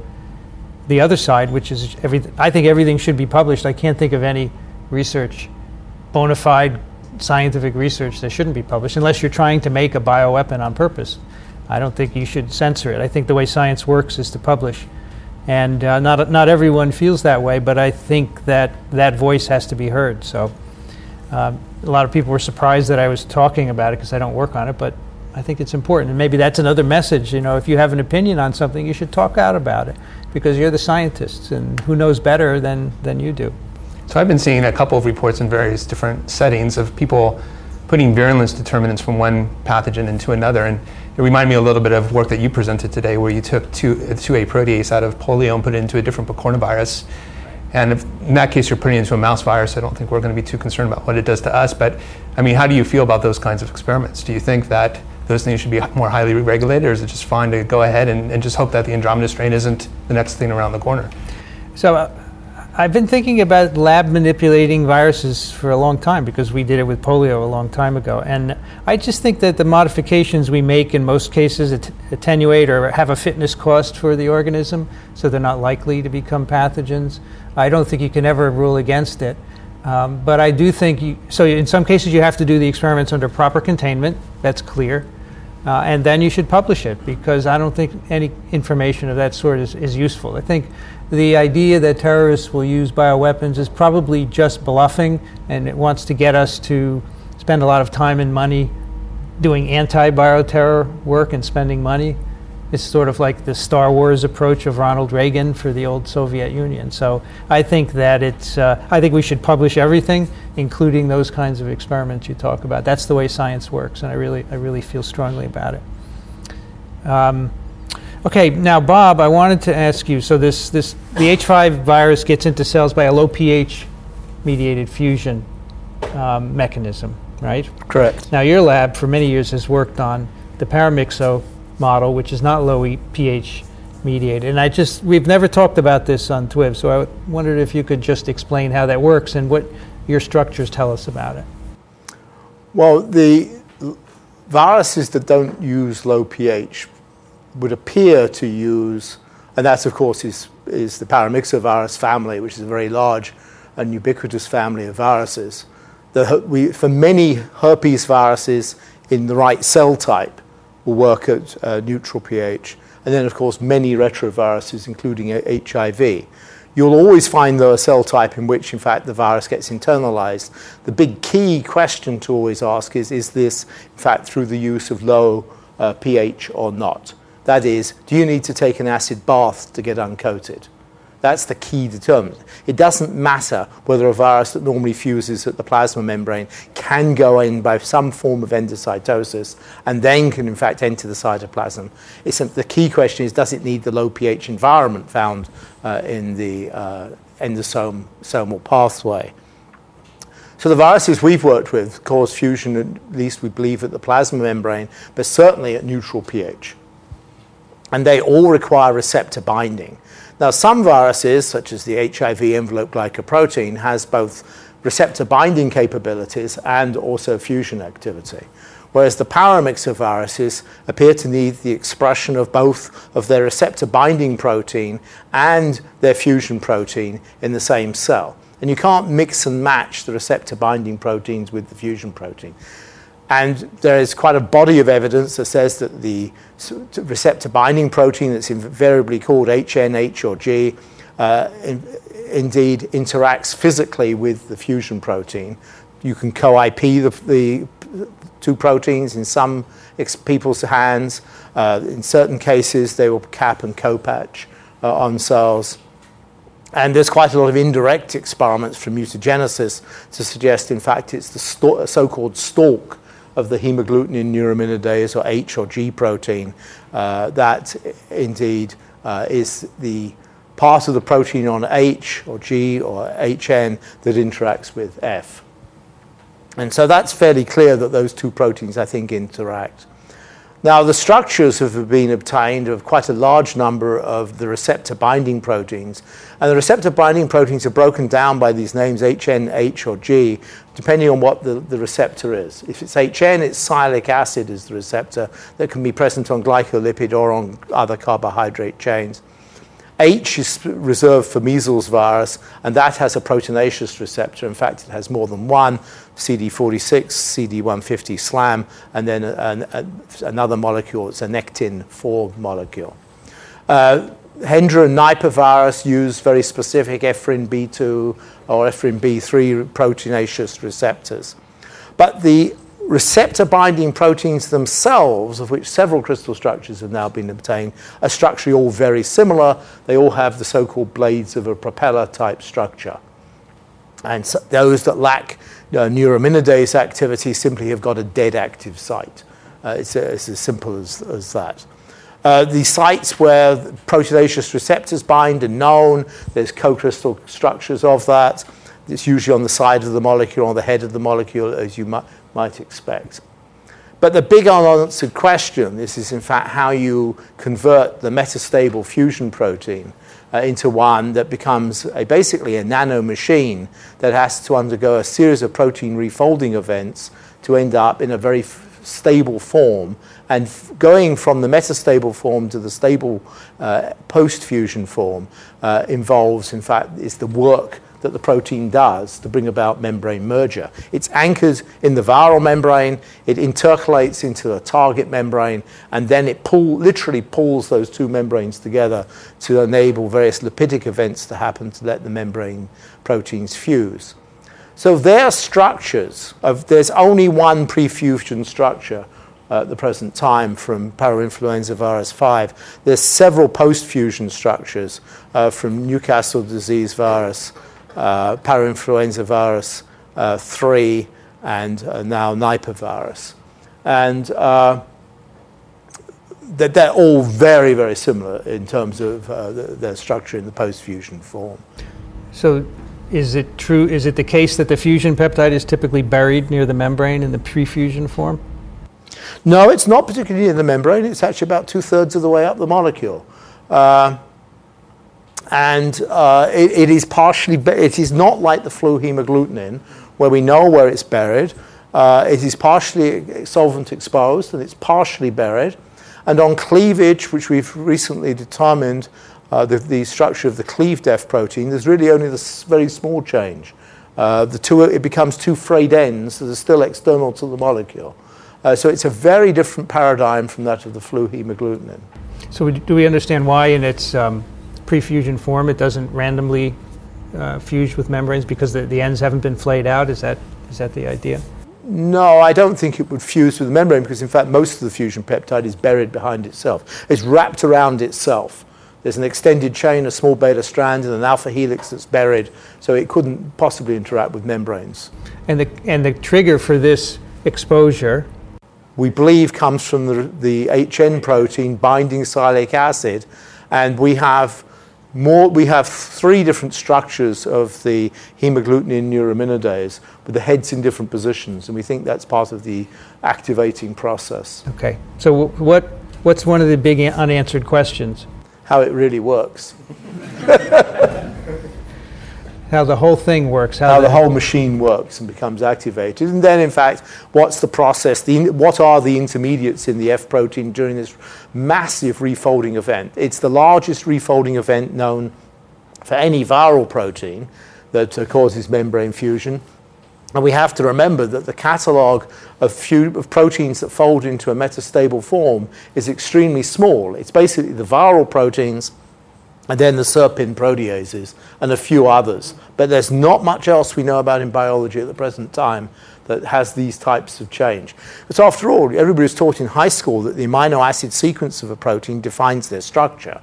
the other side, which is everything. I think everything should be published. I can't think of any research, bona fide scientific research that shouldn't be published, unless you're trying to make a bioweapon on purpose. I don't think you should censor it. I think the way science works is to publish. And uh, not, not everyone feels that way, but I think that that voice has to be heard. So um, a lot of people were surprised that I was talking about it because I don't work on it, but I think it's important. And maybe that's another message. You know, if you have an opinion on something, you should talk out about it because you're the scientists and who knows better than, than you do. So I've been seeing a couple of reports in various different settings of people putting virulence determinants from one pathogen into another. And it reminded me a little bit of work that you presented today where you took two, uh, a 2A protease out of polio and put it into a different picornavirus. And if, in that case, you're putting it into a mouse virus. I don't think we're going to be too concerned about what it does to us. But I mean, how do you feel about those kinds of experiments? Do you think that those things should be more highly regulated, or is it just fine to go ahead and, and just hope that the Andromeda strain isn't the next thing around the corner? So uh, I've been thinking about lab manipulating viruses for a long time because we did it with polio a long time ago. And I just think that the modifications we make in most cases att- attenuate or have a fitness cost for the organism, so they're not likely to become pathogens. I don't think you can ever rule against it. Um, but I do think you, so. In some cases, you have to do the experiments under proper containment. That's clear. Uh, and then you should publish it because I don't think any information of that sort is, is useful. I think the idea that terrorists will use bioweapons is probably just bluffing and it wants to get us to spend a lot of time and money doing anti bioterror work and spending money. It's sort of like the Star Wars approach of Ronald Reagan for the old Soviet Union. So I think that it's, uh, I think we should publish everything, including those kinds of experiments you talk about. That's the way science works, and I really, I really feel strongly about it. Um, okay, now Bob, I wanted to ask you. So this, this, the H5 virus gets into cells by a low pH mediated fusion um, mechanism, right? Correct. Now, your lab for many years has worked on the paramyxo model, which is not low pH mediated. And I just, we've never talked about this on TWIV, so I wondered if you could just explain how that works and what your structures tell us about it. Well, the viruses that don't use low pH would appear to use, and that's of course is, is the paramyxovirus family, which is a very large and ubiquitous family of viruses. The, we, for many herpes viruses in the right cell type will work at uh, neutral pH. and then, of course, many retroviruses, including HIV. You'll always find, though, a cell type in which, in fact, the virus gets internalized. The big key question to always ask is is this, in fact, through the use of low uh, pH or not? That is, do you need to take an acid bath to get uncoated? That's the key determinant. It doesn't matter whether a virus that normally fuses at the plasma membrane can go in by some form of endocytosis and then can, in fact, enter the cytoplasm. It's the key question is does it need the low pH environment found uh, in the uh, endosomal pathway? So the viruses we've worked with cause fusion, at least we believe, at the plasma membrane, but certainly at neutral pH. And they all require receptor binding. Now, some viruses, such as the HIV envelope glycoprotein, has both receptor binding capabilities and also fusion activity. Whereas the paramyxoviruses appear to need the expression of both of their receptor binding protein and their fusion protein in the same cell. And you can't mix and match the receptor binding proteins with the fusion protein. And there is quite a body of evidence that says that the receptor binding protein that's invariably called HN, H, or G uh, in, indeed interacts physically with the fusion protein. You can co-IP the, the two proteins in some people's hands. Uh, in certain cases, they will cap and co-patch uh, on cells. And there's quite a lot of indirect experiments from mutagenesis to suggest, in fact, it's the so-called stalk of the hemagglutinin neuraminidase or H or G protein uh, that indeed uh, is the part of the protein on H or G or HN that interacts with F. And so that's fairly clear that those two proteins, I think, interact. Now, the structures have been obtained of quite a large number of the receptor binding proteins. And the receptor binding proteins are broken down by these names HN, H, or G, depending on what the, the receptor is. If it's HN, it's sialic acid is the receptor that can be present on glycolipid or on other carbohydrate chains. H is reserved for measles virus, and that has a proteinaceous receptor. In fact, it has more than one CD46, CD150 SLAM, and then a, a, another molecule. It's a nectin 4 molecule. Uh, Hendra and Nipah virus use very specific ephrin B2 or ephrin B3 proteinaceous receptors. But the receptor binding proteins themselves, of which several crystal structures have now been obtained, are structurally all very similar. They all have the so called blades of a propeller type structure. And so those that lack uh, neuraminidase activity simply have got a dead active site. Uh, it's, uh, it's, as simple as, as that. Uh, the sites where proteinaceous receptors bind are known. There's co-crystal structures of that. It's usually on the side of the molecule, on the head of the molecule, as you might, might expect. But the big unanswered question, this is in fact how you convert the metastable fusion protein uh, into one that becomes a, basically a nano machine that has to undergo a series of protein refolding events to end up in a very stable form. And going from the metastable form to the stable uh, post-fusion form uh, involves, in fact, is the work that the protein does to bring about membrane merger. It's anchored in the viral membrane, it intercalates into a target membrane, and then it pull, literally pulls those two membranes together to enable various lipidic events to happen to let the membrane proteins fuse. So their structures, of, there's only one prefusion structure at the present time from parainfluenza virus 5. There's several post-fusion structures uh, from Newcastle disease virus uh, parainfluenza virus uh, 3, and uh, now Nipah virus. And uh, that they're all very, very similar in terms of uh, the, their structure in the post-fusion form. So is it true, is it the case that the fusion peptide is typically buried near the membrane in the pre-fusion form? No, it's not particularly near the membrane. It's actually about two-thirds of the way up the molecule. Uh, and uh, it, it is partially, it is not like the flu hemagglutinin, where we know where it's buried. Uh, it is partially solvent exposed and it's partially buried. And on cleavage, which we've recently determined uh, the, the, structure of the cleaved F protein, there's really only this very small change. Uh, the two, it becomes two frayed ends that are still external to the molecule. Uh, so it's a very different paradigm from that of the flu hemagglutinin. So do we understand why in its um, pre-fusion form it doesn't randomly uh, fuse with membranes because the, the ends haven't been flayed out? Is that, is that the idea? No, I don't think it would fuse with the membrane because, in fact, most of the fusion peptide is buried behind itself. It's wrapped around itself. There's an extended chain, a small beta strand, and an alpha helix that's buried, so it couldn't possibly interact with membranes. And the, and the trigger for this exposure? We believe comes from the, the HN protein binding sialic acid, and we have more, we have three different structures of the hemagglutinin neuraminidase with the heads in different positions, and we think that's part of the activating process. Okay. So what, what's one of the big unanswered questions? How it really works. how the whole thing works, how, how the, whole machine works and becomes activated. And then, in fact, what's the process? The, what are the intermediates in the F protein during this massive refolding event? It's the largest refolding event known for any viral protein that uh, causes membrane fusion. And we have to remember that the catalog of, few, of proteins that fold into a metastable form is extremely small. It's basically the viral proteins and then the serpin proteases and a few others. But there's not much else we know about in biology at the present time that has these types of change. Because after all, everybody was taught in high school that the amino acid sequence of a protein defines their structure.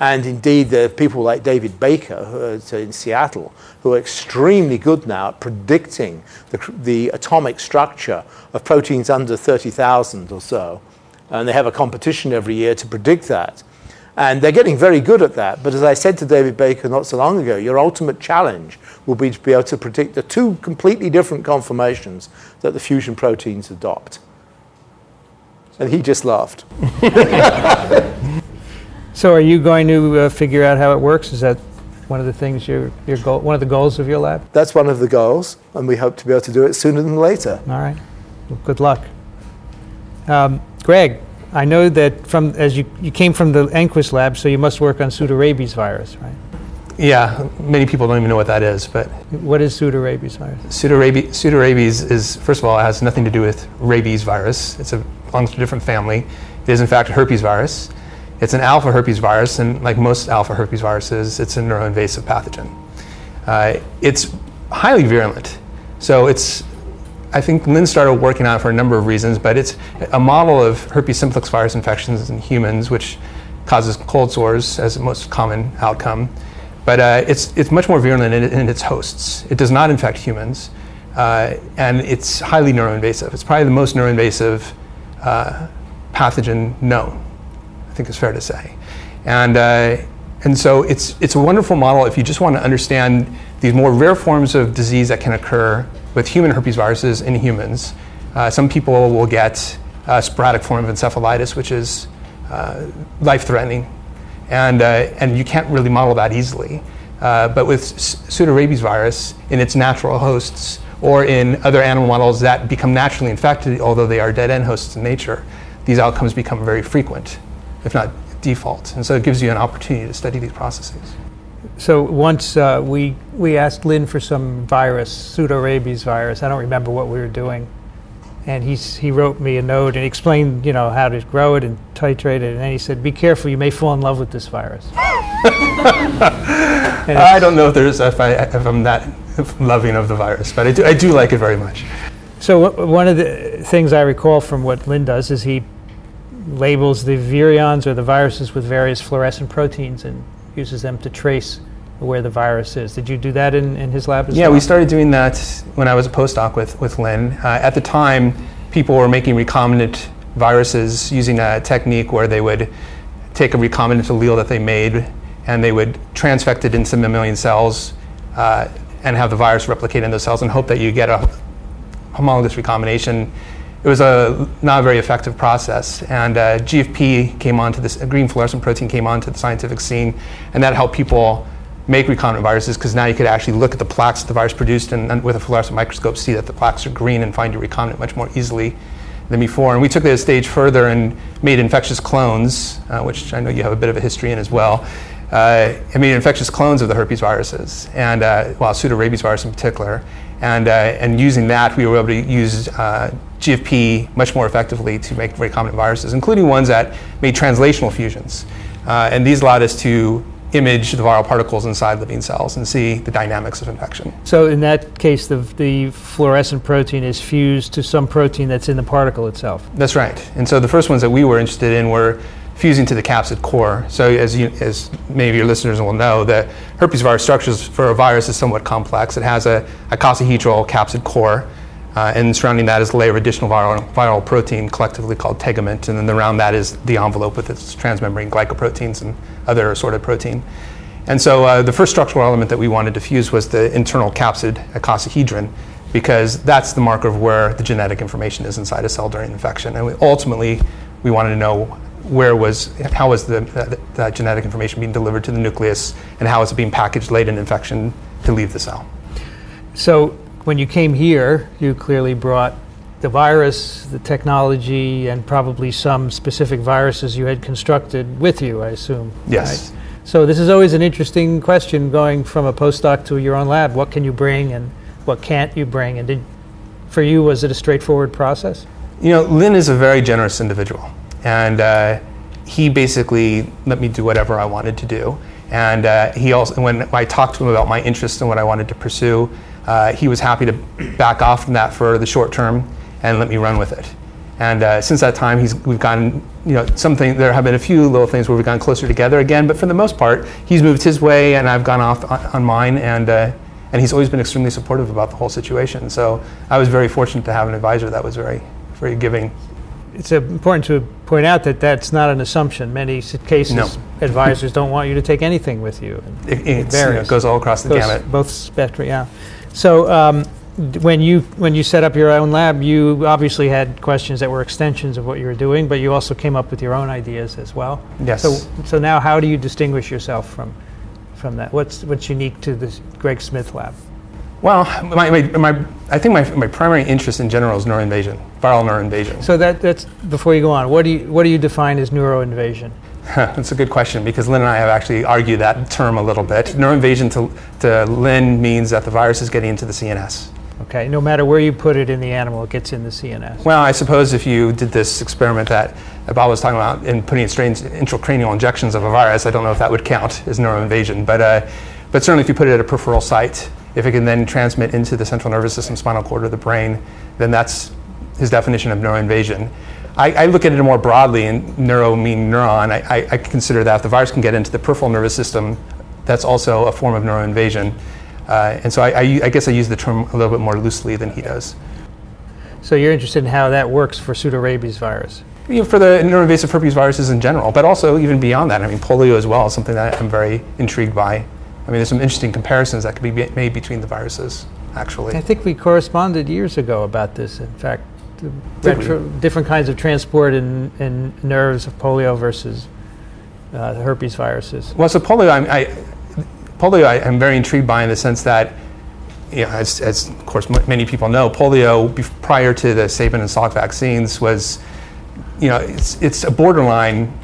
And indeed, there are people like David Baker in Seattle who are extremely good now at predicting the, the atomic structure of proteins under 30,000 or so. And they have a competition every year to predict that. And they're getting very good at that. But as I said to David Baker not so long ago, your ultimate challenge will be to be able to predict the two completely different conformations that the fusion proteins adopt. And he just laughed. so, are you going to uh, figure out how it works? Is that one of the things your, your goal, one of the goals of your lab? That's one of the goals, and we hope to be able to do it sooner than later. All right. Well, good luck. Um, Greg, I know that from as you, you came from the NQuIST lab, so you must work on pseudorabies virus, right? Yeah, many people don't even know what that is, but what is pseudorabies virus? Pseudorabies, pseudorabies is first of all it has nothing to do with rabies virus. It's a belongs to a different family. It is in fact a herpes virus. It's an alpha herpes virus, and like most alpha herpes viruses, it's a neuroinvasive pathogen. Uh, it's highly virulent, so it's I think Lynn started working on it for a number of reasons, but it's a model of herpes simplex virus infections in humans, which causes cold sores as the most common outcome. But uh, it's, it's much more virulent in, in, its hosts. It does not infect humans, uh, and it's highly neuroinvasive. It's probably the most neuroinvasive uh, pathogen known, I think it's fair to say. And, uh, and so it's, it's a wonderful model if you just want to understand these more rare forms of disease that can occur with human herpes viruses in humans. Uh, some people will get a sporadic form of encephalitis, which is uh, life threatening. And, uh, and you can't really model that easily. Uh, but with pseudorabies virus in its natural hosts or in other animal models that become naturally infected, although they are dead end hosts in nature, these outcomes become very frequent, if not default. And so it gives you an opportunity to study these processes. So once uh, we we asked Lynn for some virus, pseudorabies virus. I don't remember what we were doing, and he he wrote me a note and explained you know how to grow it and titrate it, and then he said, "Be careful, you may fall in love with this virus." I don't know if there's if I if I'm that loving of the virus, but I do I do like it very much. So one of the things I recall from what Lynn does is he labels the virions or the viruses with various fluorescent proteins and uses them to trace where the virus is. Did you do that in, in his lab as yeah, well? we started doing that when I was a postdoc with, with Lynn. Uh, at the time, people were making recombinant viruses using a technique where they would take a recombinant allele that they made and they would transfect it into mammalian cells uh, and have the virus replicate in those cells and hope that you get a homologous recombination it was a not a very effective process. And uh, GFP came onto this, a green fluorescent protein came onto the scientific scene, and that helped people make recombinant viruses because now you could actually look at the plaques that the virus produced and, and, with a fluorescent microscope see that the plaques are green and find your recombinant much more easily than before. And we took that a stage further and made infectious clones, uh, which I know you have a bit of a history in as well. uh, it made infectious clones of the herpes viruses, and uh, well, pseudorabies virus in particular. And, uh, and using that, we were able to use uh, GFP much more effectively to make recombinant viruses, including ones that made translational fusions. Uh, and these allowed us to image the viral particles inside living cells and see the dynamics of infection. So in that case, the, the fluorescent protein is fused to some protein that's in the particle itself. That's right. And so the first ones that we were interested in were fusing to the capsid core. So as, you, as many of your listeners will know, the herpes virus structures for a virus is somewhat complex. It has a icosahedral capsid core, uh, and surrounding that is a layer of additional viral, viral protein collectively called tegument, and then around that is the envelope with its transmembrane glycoproteins and other assorted protein. And so uh, the first structural element that we wanted to fuse was the internal capsid icosahedron, because that's the marker of where the genetic information is inside a cell during infection. And we, ultimately, we wanted to know where was, how was the, uh, that, that genetic information being delivered to the nucleus, and how is it being packaged late in infection to leave the cell. So when you came here, you clearly brought the virus, the technology, and probably some specific viruses you had constructed with you, I assume. Yes. right? So this is always an interesting question going from a postdoc to your own lab. What can you bring and what can't you bring? And did, for you, was it a straightforward process? You know, Lynn is a very generous individual, and uh, he basically let me do whatever I wanted to do. And uh, he also, when I talked to him about my interests and what I wanted to pursue, uh, he was happy to back off from that for the short term and let me run with it. And uh, since that time, he's, we've gotten, you know, something, there have been a few little things where we've gotten closer together again, but for the most part, he's moved his way and I've gone off on, on mine, and, uh, and he's always been extremely supportive about the whole situation. So I was very fortunate to have an advisor that was very, very giving. It's important to point out that that's not an assumption. Many cases, No. advisors don't want you to take anything with you. It, it's, you know, varies. it goes all across the Goes gamut. Both spectra, yeah. So um, when you when you set up your own lab, you obviously had questions that were extensions of what you were doing, but you also came up with your own ideas as well. Yes. So so now, how do you distinguish yourself from from that? What's what's unique to the Greg Smith lab? Well, my, my, my, I think my, my primary interest in general is neuroinvasion, viral neuroinvasion. So that that's before you go on. What do you what do you define as neuroinvasion? That's a good question because Lynn and I have actually argued that term a little bit. Neuroinvasion to, to Lynn means that the virus is getting into the CNS. Okay, no matter where you put it in the animal, it gets in the CNS. Well, I suppose if you did this experiment that Bob was talking about in putting strange intracranial injections of a virus, I don't know if that would count as neuroinvasion, but, uh, but certainly if you put it at a peripheral site, if it can then transmit into the central nervous system, spinal cord, or the brain, then that's his definition of neuroinvasion. I, I look at it more broadly, and neuro meaning neuron. I, I, I consider that if the virus can get into the peripheral nervous system, that's also a form of neuroinvasion. Uh, and so I, I, I guess I use the term a little bit more loosely than he does. So you're interested in how that works for pseudorabies virus. you know, for the neuroinvasive herpes viruses in general, but also even beyond that. I mean, polio as well is something that I'm very intrigued by. I mean, there's some interesting comparisons that could be made between the viruses, actually. I think we corresponded years ago about this. In fact, retro, different kinds of transport in, in nerves of polio versus uh, herpes viruses. Well, so polio, I'm, I, polio, I, I'm very intrigued by in the sense that, you know, as, as of course many people know, polio prior to the Sabin and Salk vaccines was, you know, it's, it's a borderline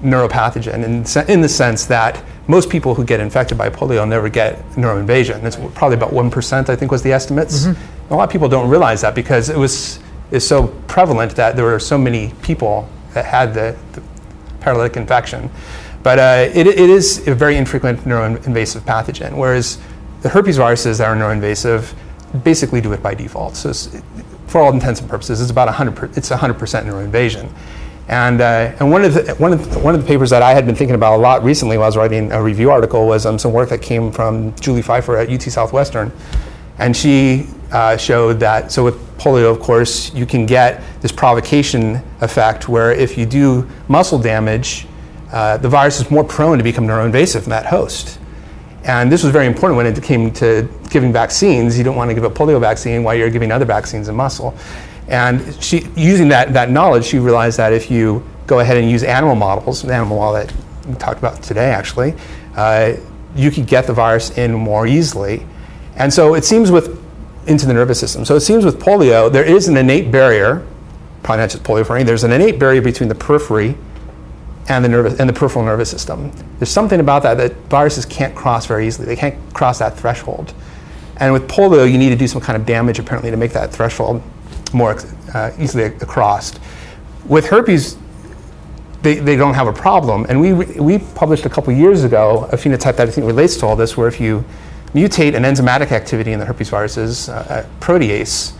neuropathogen in, in the sense that most people who get infected by polio never get neuroinvasion. It's probably about 1%, I think was the estimates. A lot of people don't realize that because it was is so prevalent that there were so many people that had the, the paralytic infection. But uh, it, it is a very infrequent neuroinvasive pathogen, whereas the herpes viruses that are neuroinvasive basically do it by default. So it's, for all intents and purposes, it's about 100, per, it's 100% neuroinvasion. And, uh, and one, of the, one, of the, one of the papers that I had been thinking about a lot recently while I was writing a review article was um, some work that came from Julie Pfeiffer at UT Southwestern. And she uh, showed that, so with polio, of course, you can get this provocation effect where if you do muscle damage, uh, the virus is more prone to become neuroinvasive in that host. And this was very important when it came to giving vaccines. You don't want to give a polio vaccine while you're giving other vaccines in muscle. And she, using that, that knowledge, she realized that if you go ahead and use animal models, an animal model that we talked about today actually, uh, you could get the virus in more easily. And so it seems with into the nervous system. So it seems with polio, there is an innate barrier, probably not just polio for any, there's an innate barrier between the periphery and the nervous and the peripheral nervous system. There's something about that that viruses can't cross very easily. They can't cross that threshold. And with polio, you need to do some kind of damage apparently to make that threshold more uh, easily across. With herpes, they, they don't have a problem. And we, we published a couple years ago a phenotype that I think relates to all this, where if you mutate an enzymatic activity in the herpes viruses, uh, protease,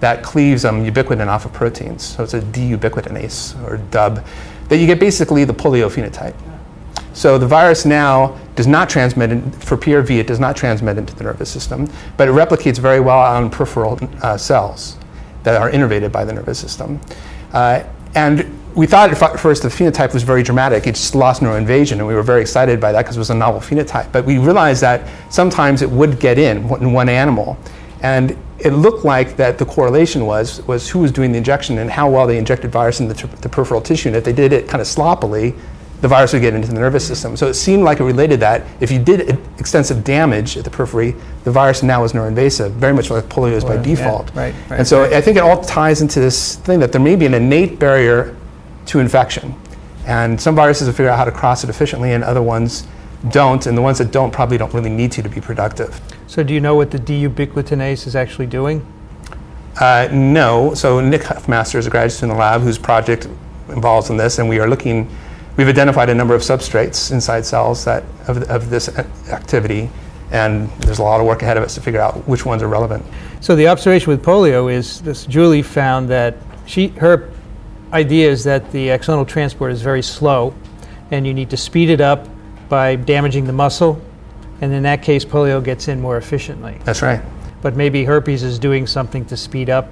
that cleaves um, ubiquitin off of proteins. So it's a deubiquitinase or DUB, that you get basically the polio phenotype. So the virus now does not transmit, in, for PRV, it does not transmit into the nervous system, but it replicates very well on peripheral uh, cells that are innervated by the nervous system. Uh, and we thought at first the phenotype was very dramatic. It just lost neuroinvasion, and we were very excited by that because it was a novel phenotype. But we realized that sometimes it would get in in one animal. And it looked like that the correlation was, was who was doing the injection and how well they injected virus in the, the peripheral tissue. And if they did it kind of sloppily, the virus would get into the nervous system. So it seemed like it related that if you did extensive damage at the periphery, the virus now is neuroinvasive, very much like polio is by default. Right, right, and so right. I think it all ties into this thing that there may be an innate barrier to infection. And some viruses will figure out how to cross it efficiently, and other ones don't. And the ones that don't probably don't really need to to be productive. So, do you know what the deubiquitinase is actually doing? Uh, no. So, Nick Huffmaster is a graduate student in the lab whose project involves in this, and we are looking. We've identified a number of substrates inside cells that of, of this activity, and there's a lot of work ahead of us to figure out which ones are relevant. So the observation with polio is this: Julie found that she her idea is that the axonal transport is very slow, and you need to speed it up by damaging the muscle, and in that case, polio gets in more efficiently. That's right. But maybe herpes is doing something to speed up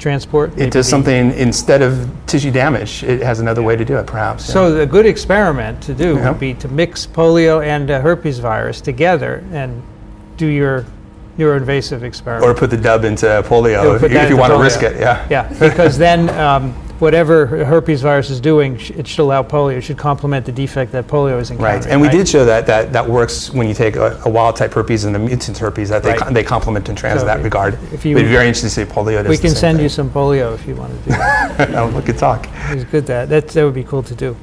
transport. It does something instead of tissue damage. It has another way to do it, perhaps. So yeah. a good experiment to do yeah. would be to mix polio and uh, herpes virus together and do your neuroinvasive experiment. Or put the DUB into polio if, if you want polio. to risk it. Yeah. Yeah, because then um, whatever herpes virus is doing, it should allow polio. It should complement the defect that polio is encountering. Right, and we right? did show that, that that works when you take a, a wild type herpes and the mutant herpes, that they, right. they complement and trans so in that regard. If you, It'd be very interesting to see polio We can send thing. you some polio if you want to do that. oh, we could talk. It's good that. that. That would be cool to do.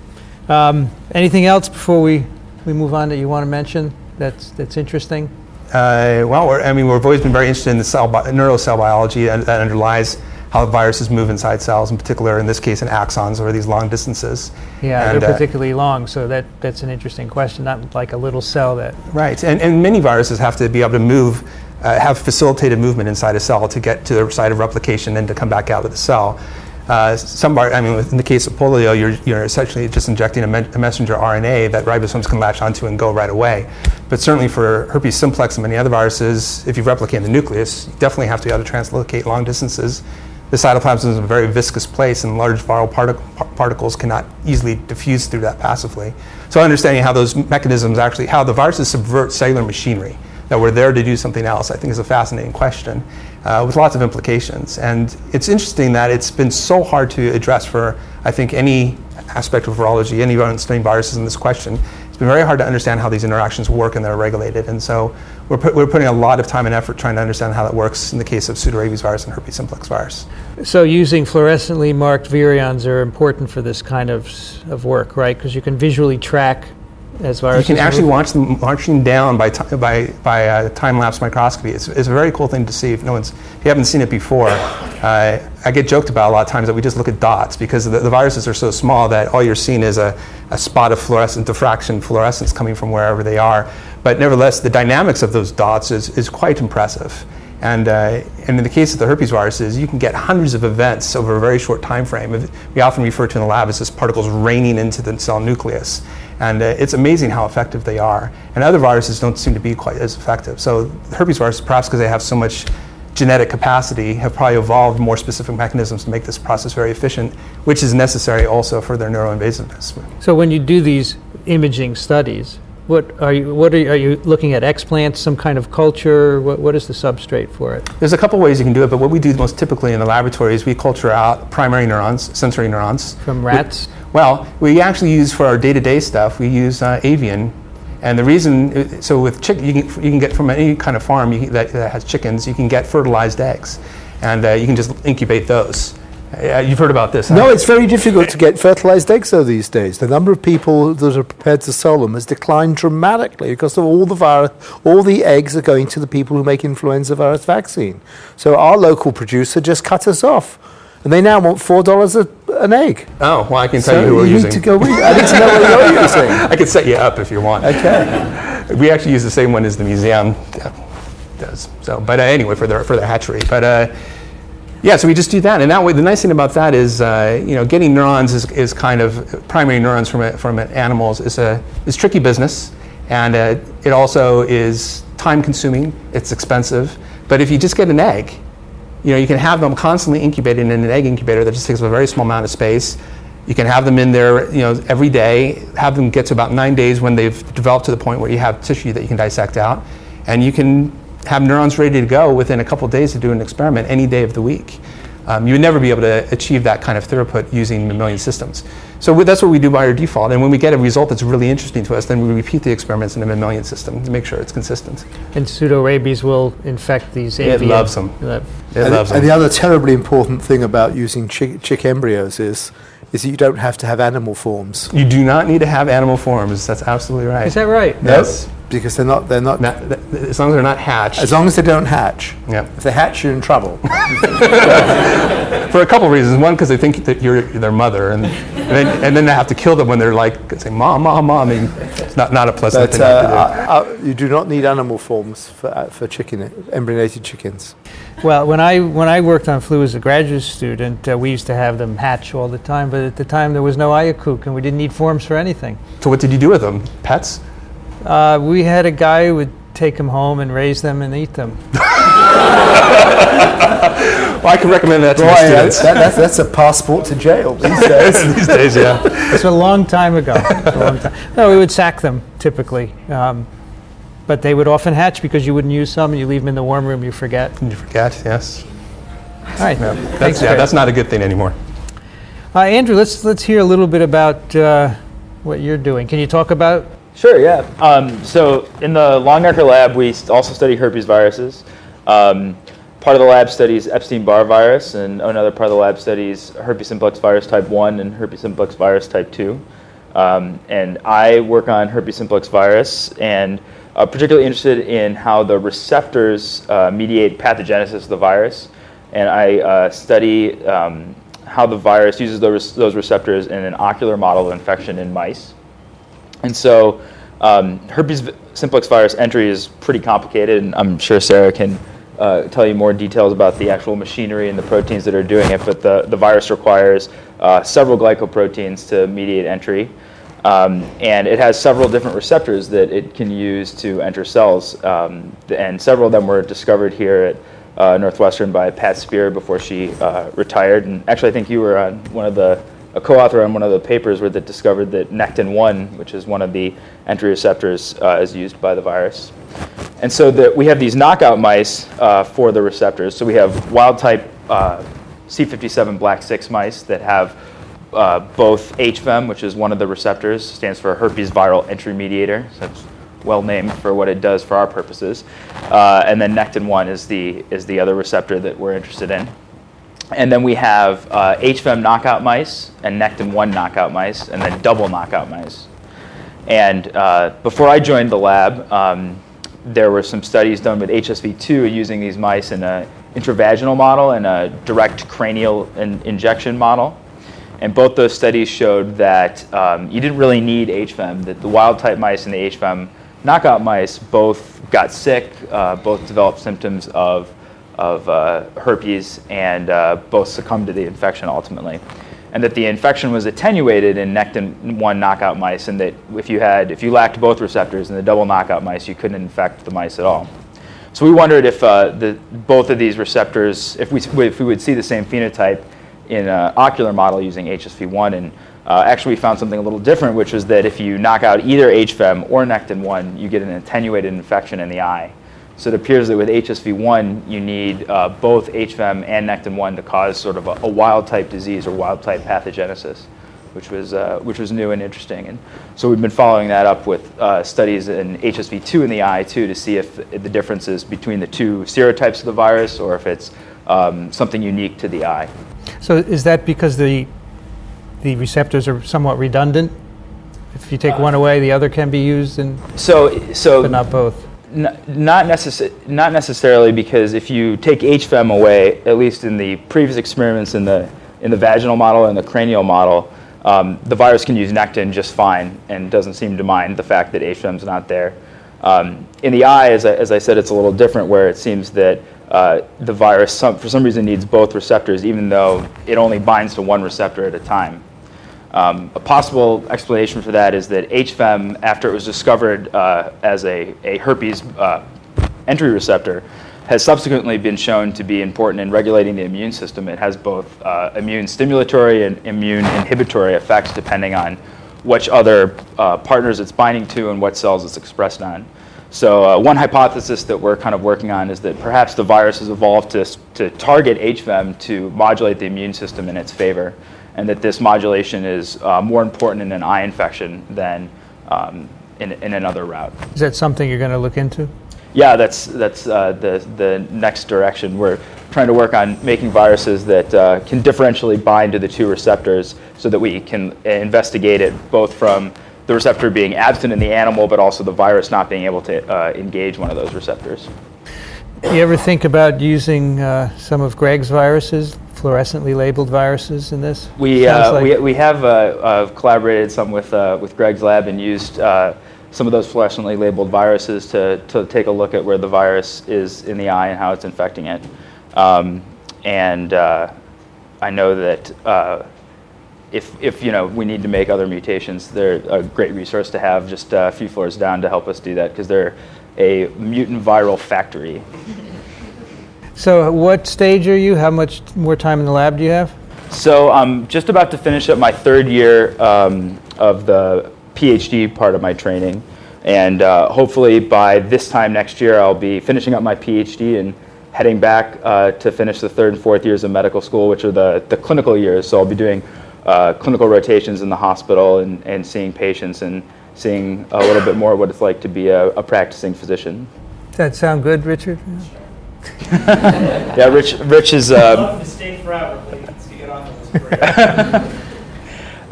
Um, anything else before we, we move on that you want to mention that's, that's interesting? Uh, well, I mean, we've always been very interested in the cell bi- neurocell biology that, that underlies how viruses move inside cells, in particular, in this case, in axons over these long distances. Yeah, and, they're uh, particularly long, so that, that's an interesting question, not like a little cell that. Right, and, and many viruses have to be able to move, uh, have facilitated movement inside a cell to get to the site of replication and to come back out of the cell. Uh, some, I mean, in the case of polio, you're, you're essentially just injecting a, me- a, messenger RNA that ribosomes can latch onto and go right away. But certainly for herpes simplex and many other viruses, if you replicate in the nucleus, you definitely have to be able to translocate long distances the cytoplasm is a very viscous place, and large viral partic- particles cannot easily diffuse through that passively. So, understanding how those mechanisms actually, how the viruses subvert cellular machinery, that we're there to do something else, I think is a fascinating question uh, with lots of implications. And it's interesting that it's been so hard to address for, I think, any aspect of virology, anyone studying viruses in this question. It's been very hard to understand how these interactions work and they're regulated. And so we're, put, we're putting a lot of time and effort trying to understand how that works in the case of pseudorabies virus and herpes simplex virus. So using fluorescently marked virions are important for this kind of, of work, right? Because you can visually track as viruses. You can actually watch them marching down by, by, by uh, time-lapse microscopy. It's, it's a very cool thing to see. If no one's, if you haven't seen it before, uh, I get joked about a lot of times that we just look at dots because the, the viruses are so small that all you're seeing is a, a spot of fluorescent diffraction fluorescence coming from wherever they are. But nevertheless, the dynamics of those dots is, is quite impressive. And, uh, and in the case of the herpes viruses, you can get hundreds of events over a very short time frame. We often refer to in the lab as just particles raining into the cell nucleus. And uh, it's amazing how effective they are. And other viruses don't seem to be quite as effective. So herpes viruses, perhaps because they have so much genetic capacity, have probably evolved more specific mechanisms to make this process very efficient, which is necessary also for their neuroinvasiveness. So when you do these imaging studies, what are you? What are you, are you looking at? Explants, some kind of culture? What, what is the substrate for it? There's a couple ways you can do it, but what we do most typically in the laboratory is we culture out primary neurons, sensory neurons from rats. We, well, we actually use for our day-to-day stuff. We use uh, avian, and the reason so with chick you can you can get from any kind of farm you, that, that, has chickens you can get fertilized eggs, and uh, you can just incubate those. Yeah, you've heard about this. Huh? No, it's very difficult to get fertilized eggs though these days. The number of people that are prepared to sell them has declined dramatically because of all the virus, all the eggs are going to the people who make influenza virus vaccine. So our local producer just cut us off, and they now want four dollars an egg. Oh, well, I can tell So you who we're you using. need to go. With, I need to know what you're using. I could set you up if you want. Okay. We actually use the same one as the museum does. So, but uh, anyway, for their for their hatchery. But uh, yeah, so we just do that, and that way, the nice thing about that is, uh, you know, getting neurons is, is kind of primary neurons from a, from animals is a is tricky business, and uh, it also is time consuming. It's expensive, but if you just get an egg, you know, you can have them constantly incubated in an egg incubator that just takes up a very small amount of space. You can have them in there, you know, every day. Have them get to about nine days when they've developed to the point where you have tissue that you can dissect out, and you can have neurons ready to go within a couple of days to do an experiment any day of the week. Um, you would never be able to achieve that kind of throughput using mammalian systems. So we- that's what we do by our default. And when we get a result that's really interesting to us, then we repeat the experiments in a mammalian system to make sure it's consistent. And pseudorabies will infect these It avian. loves 'em. uh, It and, loves and them. And the other terribly important thing about using chick, chick embryos is, is that you don't have to have animal forms. You do not need to have animal forms. That's absolutely right. Is that right? Yes. Because they're not. They're not. Not- th- th- as long as they're not hatched. As long as they don't hatch. Yeah. If they hatch, you're in trouble. For a couple of reasons. One, because they think that you're their mother, and, and, then, and then they have to kill them when they're like saying "mom, mom, mom." I mean, it's not, not a pleasant But thing uh, to do. uh, uh, you do not need animal forms for, uh, for chicken, embryonated chickens. Well, when I when I worked on flu as a graduate student, uh, we used to have them hatch all the time. But at the time, there was no IACUC, and we didn't need forms for anything. so what did you do with them? Pets? Uh, we had a guy who would take them home and raise them and eat them. Well, I can recommend that to Boy, my that, students. that's, that's a passport to jail these days. These days, yeah. It's a long time ago. A long time. No, we would sack them typically, um, but they would often hatch because you wouldn't use some, and you leave them in the warm room, you forget. You forget, yes. All right, Yeah, thanks. that's, yeah, that's not a good thing anymore. Uh, Andrew, let's let's hear a little bit about uh, what you're doing. Can you talk about? Sure, yeah. Um, so in the Longnecker lab, we also study herpes viruses. Um, part of the lab studies Epstein-Barr virus, and another part of the lab studies herpes simplex virus type 1 and herpes simplex virus type 2. Um, and I work on herpes simplex virus and uh, particularly interested in how the receptors uh, mediate pathogenesis of the virus. And I uh, study um, how the virus uses those, those receptors in an ocular model of infection in mice. And so um, herpes simplex virus entry is pretty complicated, and I'm sure Sarah can uh, tell you more details about the actual machinery and the proteins that are doing it. But the, the virus requires uh, several glycoproteins to mediate entry. Um, and it has several different receptors that it can use to enter cells. Um, and several of them were discovered here at uh, Northwestern by Pat Spear before she uh, retired. And actually, I think you were on one of the a co-author on one of the papers where that discovered that nectin-1, which is one of the entry receptors, uh, is used by the virus. And so that we have these knockout mice uh, for the receptors. So we have wild-type uh, C57 black 6 mice that have uh, both HVEM, which is one of the receptors, stands for herpes viral entry mediator. So well named for what it does for our purposes. Uh, and then nectin-1 is the is the other receptor that we're interested in. And then we have uh, HVEM knockout mice and Nectin-1 knockout mice, and then double knockout mice. And uh, before I joined the lab, um, there were some studies done with HSV2 using these mice in an intravaginal model and a direct cranial in- injection model. And both those studies showed that um, you didn't really need HVEM, that the wild type mice and the HVEM knockout mice both got sick, uh, both developed symptoms of of uh, herpes and uh, both succumbed to the infection ultimately. And that the infection was attenuated in Nectin-1 knockout mice, and that if you had, if you lacked both receptors in the double knockout mice, you couldn't infect the mice at all. So we wondered if uh, the, both of these receptors, if we, if we would see the same phenotype in an ocular model using HSV1, and uh, actually we found something a little different, which was that if you knock out either HVEM or Nectin-1, you get an attenuated infection in the eye. So it appears that with HSV1, you need uh, both HVEM and Nectin-1 to cause sort of a, a wild-type disease or wild-type pathogenesis, which was, uh, which was new and interesting. And so we've been following that up with uh, studies in HSV2 in the eye, too, to see if the differences between the two serotypes of the virus or if it's um, something unique to the eye. So is that because the the receptors are somewhat redundant? If you take one away, the other can be used, and So, so but not both. Not, necess- not necessarily because if you take HFEM away, at least in the previous experiments in the, in the vaginal model and the cranial model, um, the virus can use nectin just fine and doesn't seem to mind the fact that HFEM is not there. Um, in the eye, as I, as I said, it's a little different where it seems that uh, the virus, some, for some reason, needs both receptors, even though it only binds to one receptor at a time. Um, a possible explanation for that is that HFEM, after it was discovered uh, as a, a herpes uh, entry receptor, has subsequently been shown to be important in regulating the immune system. It has both uh, immune stimulatory and immune inhibitory effects depending on which other uh, partners it's binding to and what cells it's expressed on. So uh, one hypothesis that we're kind of working on is that perhaps the virus has evolved to, to target HFEM to modulate the immune system in its favor and that this modulation is uh, more important in an eye infection than um, in, in another route. Is that something you're going to look into? Yeah, that's, that's uh, the, the next direction. We're trying to work on making viruses that uh, can differentially bind to the two receptors so that we can investigate it both from the receptor being absent in the animal, but also the virus not being able to uh, engage one of those receptors. You ever think about using uh, some of Greg's viruses, fluorescently labeled viruses, in this? We, uh, like- we, we have uh, uh, collaborated some with, uh, with Greg's lab and used uh, some of those fluorescently labeled viruses to, to take a look at where the virus is in the eye and how it's infecting it. Um, and uh, I know that uh, if, if you know, we need to make other mutations, they're a great resource to have just a few floors down to help us do that because they're a mutant viral factory. So, what stage are you? How much more time in the lab do you have? So I'm just about to finish up my third year um, of the PhD part of my training. And uh, hopefully by this time next year, I'll be finishing up my PhD and heading back uh, to finish the third and fourth years of medical school, which are the, the clinical years. So I'll be doing uh, clinical rotations in the hospital and, and seeing patients and seeing a little bit more what it's like to be a, a practicing physician. Does that sound good, Richard? Yeah, Rich, Rich is. Stay forever, please, to get off of this break.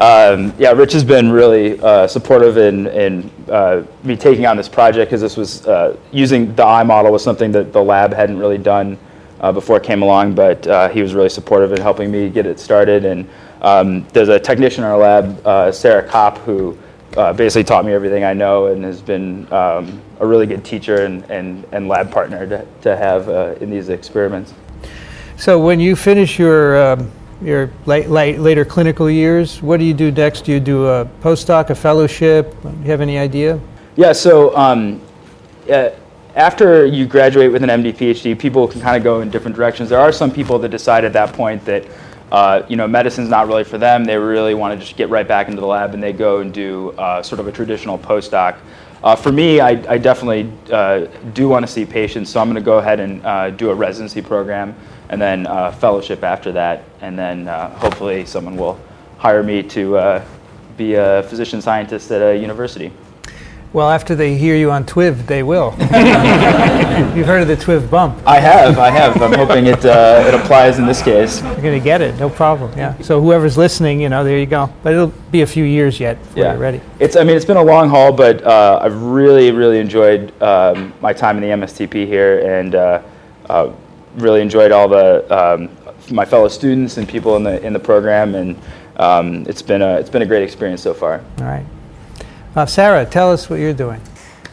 um, yeah, Rich has been really uh, supportive in, in uh, me taking on this project because this was uh, using the eye model was something that the lab hadn't really done uh, before it came along, but uh, he was really supportive in helping me get it started. And um, there's a technician in our lab, uh, Sarah Kopp, who uh, basically taught me everything I know and has been um, a really good teacher and, and, and lab partner to, to have uh, in these experiments. So, when you finish your um, your late, late, later clinical years, what do you do next? Do you do a postdoc, a fellowship? Do you have any idea? Yeah, so um, uh, after you graduate with an MD, PhD, people can kind of go in different directions. There are some people that decide at that point that uh, you know medicine's not really for them. They really want to just get right back into the lab, and they go and do uh, sort of a traditional postdoc. Uh, for me, I, I definitely uh, do want to see patients, so I'm going to go ahead and uh, do a residency program and then uh, fellowship after that, and then hopefully someone will hire me to be a physician scientist at a university. Well, after they hear you on TWIV, they will. You've heard of the TWIV bump. I have, I have. I'm hoping it uh, it applies in this case. You're going to get it, no problem. Yeah. So whoever's listening, you know, there you go. But it'll be a few years yet before Yeah, you're ready. It's. I mean, it's been a long haul, but uh, I've really, really enjoyed um, my time in the MSTP here, and uh, uh, really enjoyed all the um, my fellow students and people in the in the program, and um, it's been a it's been a great experience so far. All right. Uh, Sarah, tell us what you're doing.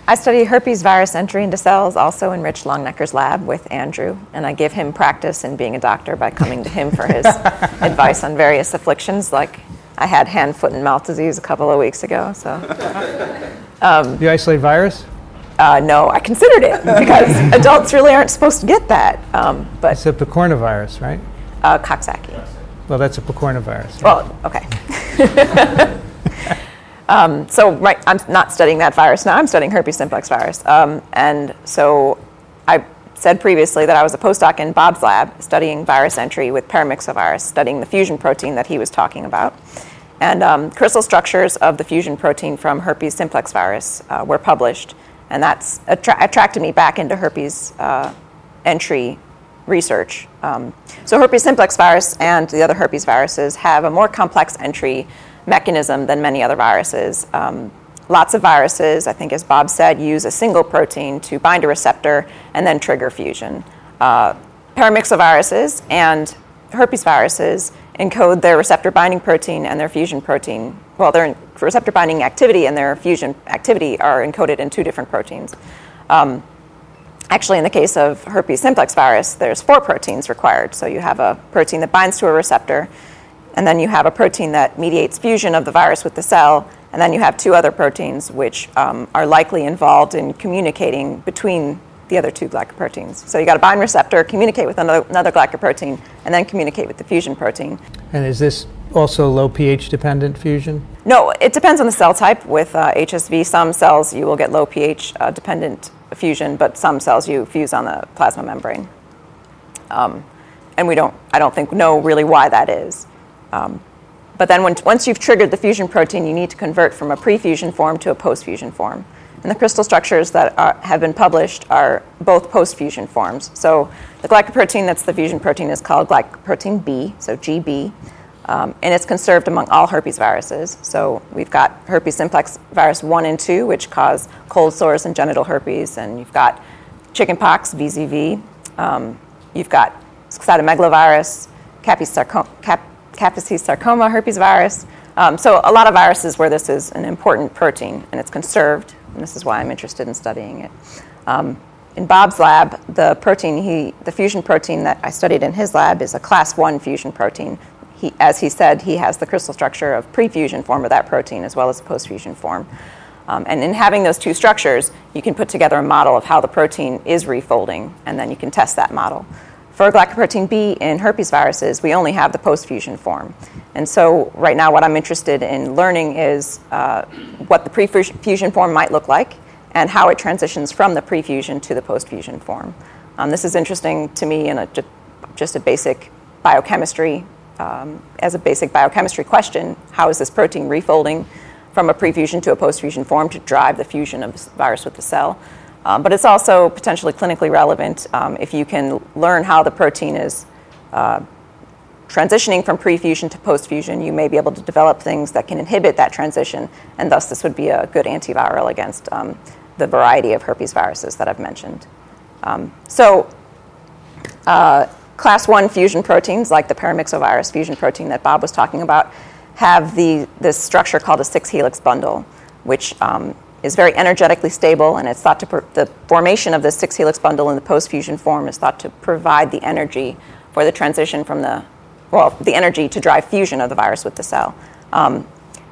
I study herpes virus entry into cells, also in Rich Longnecker's lab with Andrew, and I give him practice in being a doctor by coming to him for his advice on various afflictions. Like I had hand, foot, and mouth disease a couple of weeks ago. So Do you isolate virus? uh, no, I considered it because adults really aren't supposed to get that. Um, but It's a picornavirus, right? uh, Coxsackie. Well, that's a picornavirus. Well, okay. um, so, right, I'm not studying that virus now. I'm studying herpes simplex virus. Um, and so, I said previously that I was a postdoc in Bob's lab studying virus entry with paramyxovirus, studying the fusion protein that he was talking about. And um, crystal structures of the fusion protein from herpes simplex virus uh, were published, and that's attra- attracted me back into herpes uh, entry research. Um, so herpes simplex virus and the other herpes viruses have a more complex entry mechanism than many other viruses. Um, lots of viruses, I think as Bob said, use a single protein to bind a receptor and then trigger fusion. Uh, paramyxoviruses and herpes viruses encode their receptor binding protein and their fusion protein. Well, their receptor binding activity and their fusion activity are encoded in two different proteins. Um, actually, in the case of herpes simplex virus, there's four proteins required. So you have a protein that binds to a receptor, and then you have a protein that mediates fusion of the virus with the cell, and then you have two other proteins which um, are likely involved in communicating between the other two glycoproteins. So you got a bind receptor, communicate with another, another glycoprotein, and then communicate with the fusion protein. And is this also low pH dependent fusion? No, it depends on the cell type. With uh, HSV, some cells you will get low pH uh, dependent fusion, but some cells you fuse on the plasma membrane. Um, and we don't, I don't think, know really why that is. Um, but then when, once you've triggered the fusion protein, you need to convert from a pre-fusion form to a post-fusion form. And the crystal structures that are, have been published are both post-fusion forms. So the glycoprotein that's the fusion protein is called glycoprotein B, so GB, um, and it's conserved among all herpes viruses. So we've got herpes simplex virus 1 and 2, which cause cold sores and genital herpes, and you've got chickenpox, VZV, um, you've got cytomegalovirus, Kaposi sarcoma herpes virus. Um, so a lot of viruses where this is an important protein and it's conserved and this is why I'm interested in studying it. Um, in Bob's lab, the protein he, the fusion protein that I studied in his lab is a class one fusion protein. He, as he said, he has the crystal structure of pre-fusion form of that protein as well as post-fusion form. Um, and in having those two structures, you can put together a model of how the protein is refolding, and then you can test that model. For glycoprotein B in herpes viruses, we only have the post-fusion form. And so right now what I'm interested in learning is uh, what the pre-fusion form might look like and how it transitions from the pre-fusion to the post-fusion form. Um, this is interesting to me in a, just a basic biochemistry, um, as a basic biochemistry question, how is this protein refolding from a pre-fusion to a post-fusion form to drive the fusion of the virus with the cell? Um, but it's also potentially clinically relevant um, if you can learn how the protein is uh, transitioning from pre-fusion to post-fusion. You may be able to develop things that can inhibit that transition, and thus this would be a good antiviral against um, the variety of herpes viruses that I've mentioned. Um, so, uh, class one fusion proteins, like the paramyxovirus fusion protein that Bob was talking about, have the, this structure called a six helix bundle, which um, is very energetically stable, and it's thought to the formation of the six helix bundle in the post fusion form is thought to provide the energy for the transition from the well, the energy to drive fusion of the virus with the cell. Um,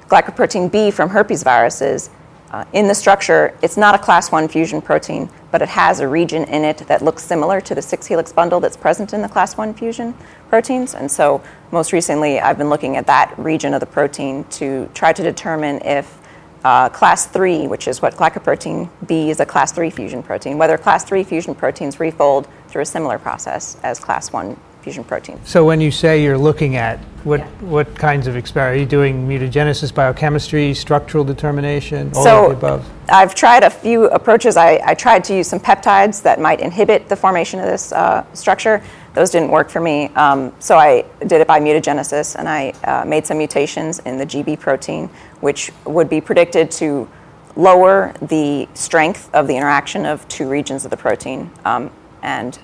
glycoprotein B from herpes viruses, uh, in the structure, it's not a class 1 fusion protein, but it has a region in it that looks similar to the six helix bundle that's present in the class 1 fusion proteins. And so, most recently, I've been looking at that region of the protein to try to determine if uh, class 3, which is what glycoprotein B is a class 3 fusion protein, whether class 3 fusion proteins refold through a similar process as class 1 fusion proteins. So when you say you're looking at what yeah. what kinds of experiments are you doing? Mutagenesis, biochemistry, structural determination, all so of the above. I've tried a few approaches. I, I, tried to use some peptides that might inhibit the formation of this uh, structure. Those didn't work for me. Um, so I did it by mutagenesis, and I uh, made some mutations in the GB protein, which would be predicted to lower the strength of the interaction of two regions of the protein um, and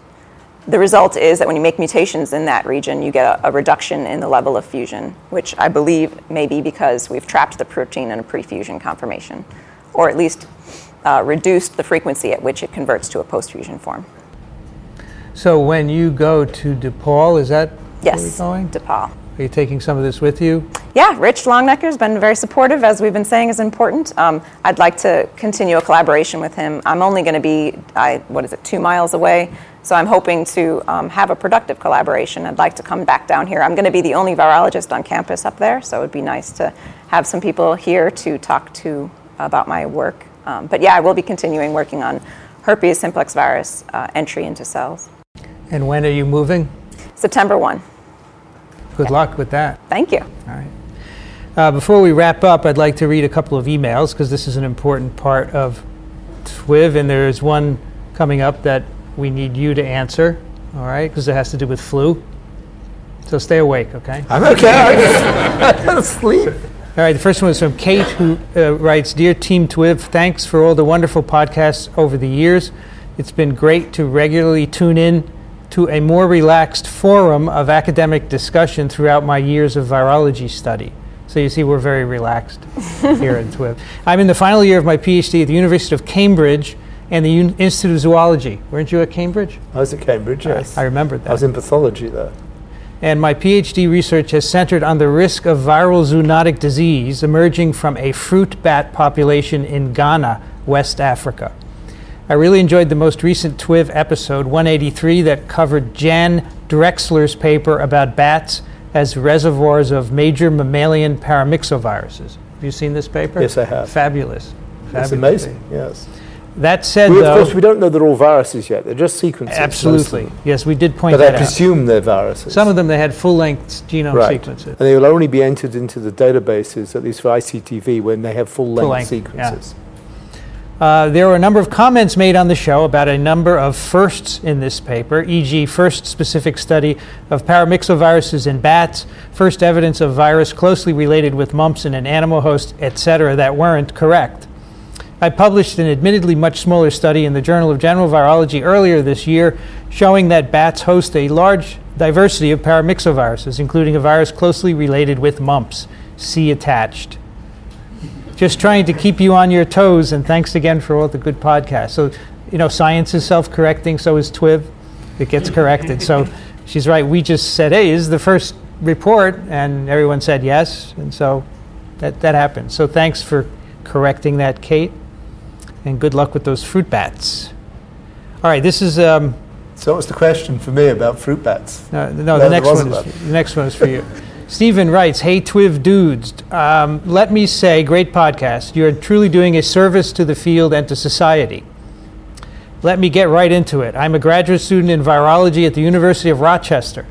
the result is that when you make mutations in that region, you get a, a, reduction in the level of fusion, which I believe may be because we've trapped the protein in a pre-fusion conformation, or at least uh, reduced the frequency at which it converts to a post-fusion form. So when you go to DePaul, is that yes, where you're going? DePaul. Are you taking some of this with you? Yeah, Rich Longnecker has been very supportive, as we've been saying is important. Um, I'd like to continue a collaboration with him. I'm only going to be, I, what is it, two miles away so I'm hoping to um, have a productive collaboration. I'd like to come back down here. I'm going to be the only virologist on campus up there, so it would be nice to have some people here to talk to about my work. Um, but yeah, I will be continuing working on herpes simplex virus uh, entry into cells. And when are you moving? September 1. Good yeah. luck with that. Thank you. All right. Uh, before we wrap up, I'd like to read a couple of emails because this is an important part of TWIV, and there's one coming up that we need you to answer. all right, because it has to do with flu. So stay awake, okay? I'm okay. I'm asleep. All right, the first one is from Kate, who uh, writes Dear Team TWIV, thanks for all the wonderful podcasts over the years. It's been great to regularly tune in to a more relaxed forum of academic discussion throughout my years of virology study. So you see, we're very relaxed here at TWIV. I'm in the final year of my PhD at the University of Cambridge and the Un- Institute of Zoology. Weren't you at Cambridge? I was at Cambridge, yes. I remembered that. I was in pathology there. and my PhD research has centered on the risk of viral zoonotic disease emerging from a fruit bat population in Ghana, West Africa. I really enjoyed the most recent TWIV episode, 183, that covered Jan Drexler's paper about bats as reservoirs of major mammalian paramyxoviruses. Have you seen this paper? Yes, I have. Fabulous. It's Fabulous amazing, yes. That said, We, of though, course, we don't know they're all viruses yet. They're just sequences. absolutely. Yes, we did point But that I presume they're viruses. Some of them they had full-length genome right. sequences. And they will only be entered into the databases, at least for ICTV, when they have full-length Full-length, yeah. Uh, there were a number of comments made on the show about a number of firsts in this paper, e.g., first specific study of paramyxoviruses in bats, first evidence of virus closely related with mumps in an animal host, etc., that weren't correct. I published an admittedly much smaller study in the Journal of General Virology earlier this year showing that bats host a large diversity of paramyxoviruses, including a virus closely related with mumps. See attached just trying to keep you on your toes. And thanks again for all the good podcasts. So, you know, science is self-correcting. So is TWIV. It gets corrected. So she's right. We just said, "Hey, this is the first report," and everyone said yes, and so that that happened. So thanks for correcting that, Kate, and good luck with those fruit bats. All right, this is. Um, So what's the question for me about fruit bats? no, no, No, the next one is the next one is for you. Stephen writes, "Hey Twiv dudes, um, let me say, great podcast. You are truly doing a service to the field and to society. Let me get right into it. I'm a graduate student in virology at the University of Rochester.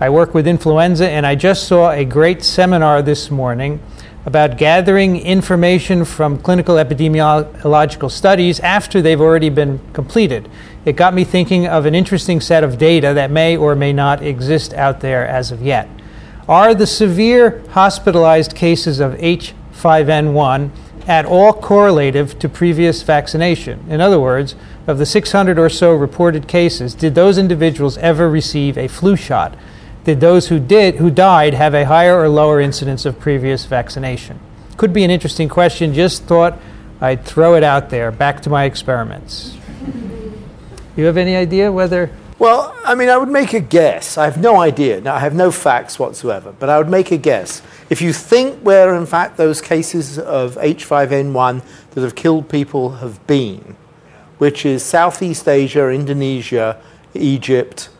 I work with influenza, and I just saw a great seminar this morning about gathering information from clinical epidemiological studies after they've already been completed. It got me thinking of an interesting set of data that may or may not exist out there as of yet. Are the severe hospitalized cases of H5N1 at all correlative to previous vaccination? In other words, of the 600 or so reported cases, did those individuals ever receive a flu shot? Did those who did who died have a higher or lower incidence of previous vaccination? Could be an interesting question. Just thought I'd throw it out there. Back to my experiments. You have any idea whether Well, I mean, I would make a guess. I have no idea. Now, I have no facts whatsoever, but I would make a guess. If you think where, in fact, those cases of H5N1 that have killed people have been, which is Southeast Asia, Indonesia, Egypt,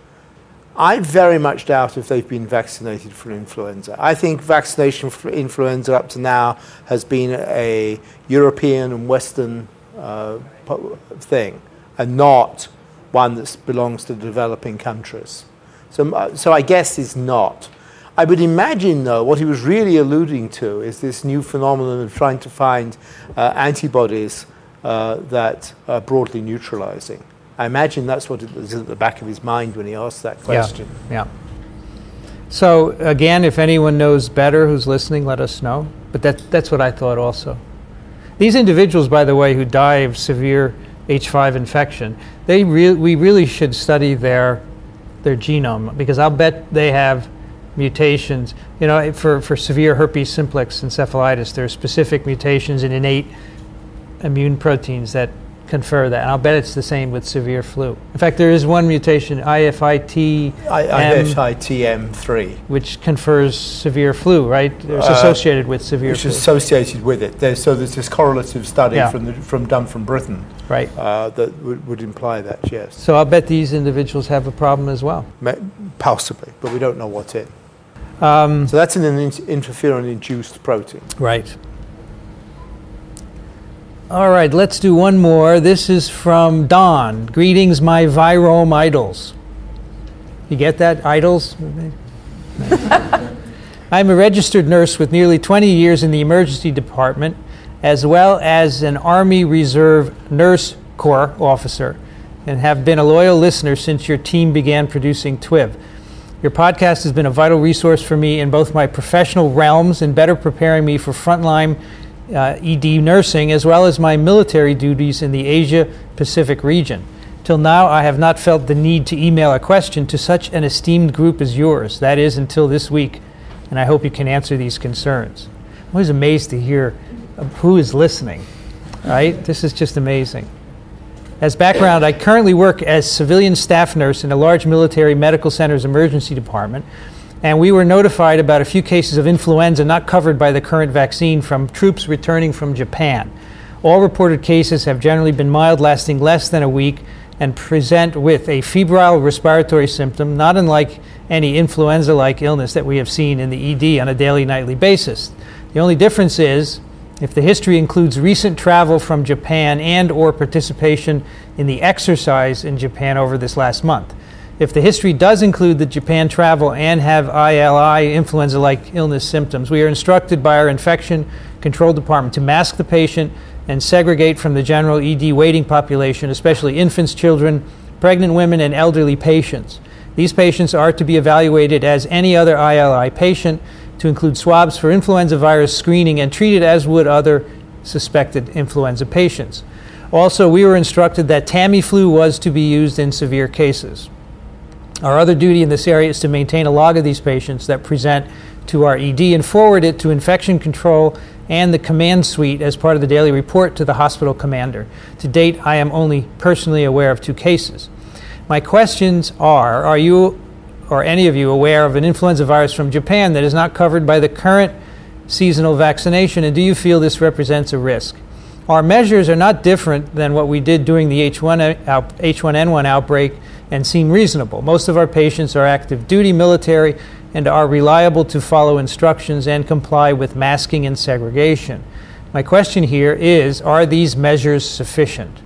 I very much doubt if they've been vaccinated for influenza. I think vaccination for influenza up to now has been a European and Western uh, thing, and not one that belongs to the developing countries. So, uh, so I guess is not. I would imagine, though, what he was really alluding to is this new phenomenon of trying to find uh, antibodies uh, that are broadly neutralizing. I imagine that's what was at the back of his mind when he asked that question. Yeah. yeah. So again, if anyone knows better who's listening, let us know. But that, that's what I thought also. These individuals, by the way, who die of severe H5 infection, they re- we really should study their their genome because I'll bet they have mutations. You know, for, for severe herpes simplex encephalitis, there are specific mutations in innate immune proteins that confer that. And I'll bet it's the same with severe flu. In fact, there is one mutation, IFIT, IFITM3, which confers severe flu, right? It's Uh, associated with severe which flu. is associated with it. There's, so there's this correlative study Yeah. from, the, from done from Britain right. uh, that would, would imply that, yes. So I'll bet these individuals have a problem as well. Possibly, but we don't know what's in. Um, So that's an in- interferon-induced protein. right. All right, let's do one more. This is from Don. Greetings, my virome idols. You get that, idols? I'm a registered nurse with nearly 20 years in the emergency department, as well as an Army Reserve Nurse Corps officer. and have been a loyal listener since your team began producing TWIV. Your podcast has been a vital resource for me in both my professional realms and better preparing me for frontline uh, ED nursing as well as my military duties in the Asia Pacific region. Till now, I have not felt the need to email a question to such an esteemed group as yours. That is until this week, and I hope you can answer these concerns. I'm always amazed to hear who is listening, right? This is just amazing. As background, I currently work as civilian staff nurse in a large military medical center's emergency department, and we were notified about a few cases of influenza not covered by the current vaccine from troops returning from Japan. All reported cases have generally been mild, lasting less than a week, and present with a febrile respiratory symptom, not unlike any influenza like illness that we have seen in the ED on a daily, nightly basis. The only difference is if the history includes recent travel from Japan and or participation in the exercise in Japan over this last month. If the history does include the Japan travel and have ILI influenza like illness symptoms, we are instructed by our infection control department to mask the patient and segregate from the general ED waiting population, especially infants, children, pregnant women, and elderly patients. These patients are to be evaluated as any other ILI patient to include swabs for influenza virus screening and treated as would other suspected influenza patients. Also, we were instructed that Tamiflu was to be used in severe cases. Our other duty in this area is to maintain a log of these patients that present to our ED and forward it to infection control and the command suite as part of the daily report to the hospital commander. To date, I am only personally aware of two cases. My questions are Are you or any of you aware of an influenza virus from Japan that is not covered by the current seasonal vaccination, and do you feel this represents a risk? Our measures are not different than what we did during the H1, uh, H1N1 outbreak and seem reasonable. Most of our patients are active duty military and are reliable to follow instructions and comply with masking and segregation. My question here is Are these measures sufficient?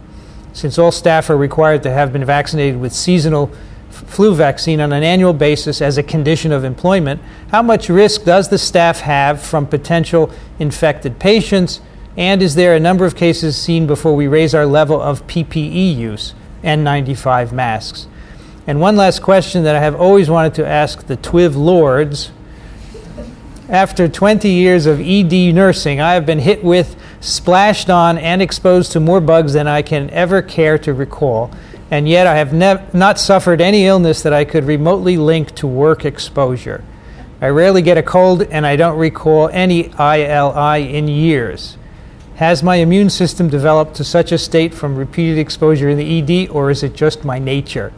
Since all staff are required to have been vaccinated with seasonal flu vaccine on an annual basis as a condition of employment, how much risk does the staff have from potential infected patients? And is there a number of cases seen before we raise our level of PPE use, N95 masks? And one last question that I have always wanted to ask the TWIV lords. After 20 years of ED nursing, I have been hit with, splashed on, and exposed to more bugs than I can ever care to recall. And yet, I have not suffered any illness that I could remotely link to work exposure. I rarely get a cold, and I don't recall any ILI in years. Has my immune system developed to such a state from repeated exposure in the ED, or is it just my nature?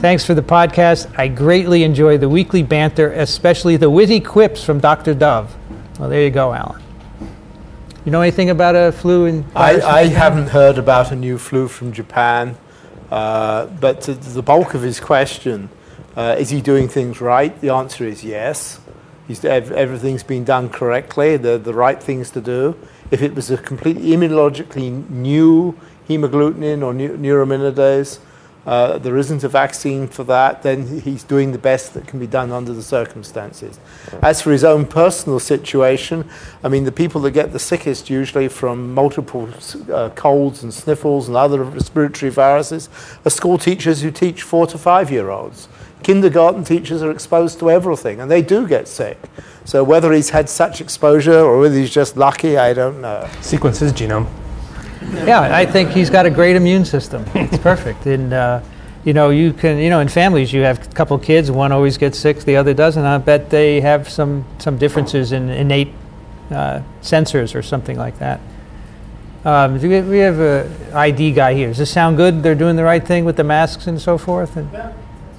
Thanks for the podcast. I greatly enjoy the weekly banter, especially the witty quips from Dr. Dove. Well, there you go, Alan. You know anything about a flu in? I, I haven't heard about a new flu from Japan, uh, but to the bulk of his question, uh, is he doing things right? The answer is yes. He's, everything's been done correctly, the, the right things to do. If it was a completely immunologically new hemagglutinin or neuraminidase, uh, there isn't a vaccine for that, then he's doing the best that can be done under the circumstances. As for his own personal situation, I mean, the people that get the sickest usually from multiple uh, colds and sniffles and other respiratory viruses are school teachers who teach four to five year olds. Kindergarten teachers are exposed to everything and they do get sick. So whether he's had such exposure or whether he's just lucky, I don't know. Sequence his genome. Yeah, I think he's got a great immune system. It's perfect. And, uh, you know, you can, you know, in families, you have a couple kids, one always gets sick, the other doesn't. I bet they have some, some differences in innate uh, sensors or something like that. Um, we, we have an ID guy here. Does this sound good? They're doing the right thing with the masks and so forth? And Yeah,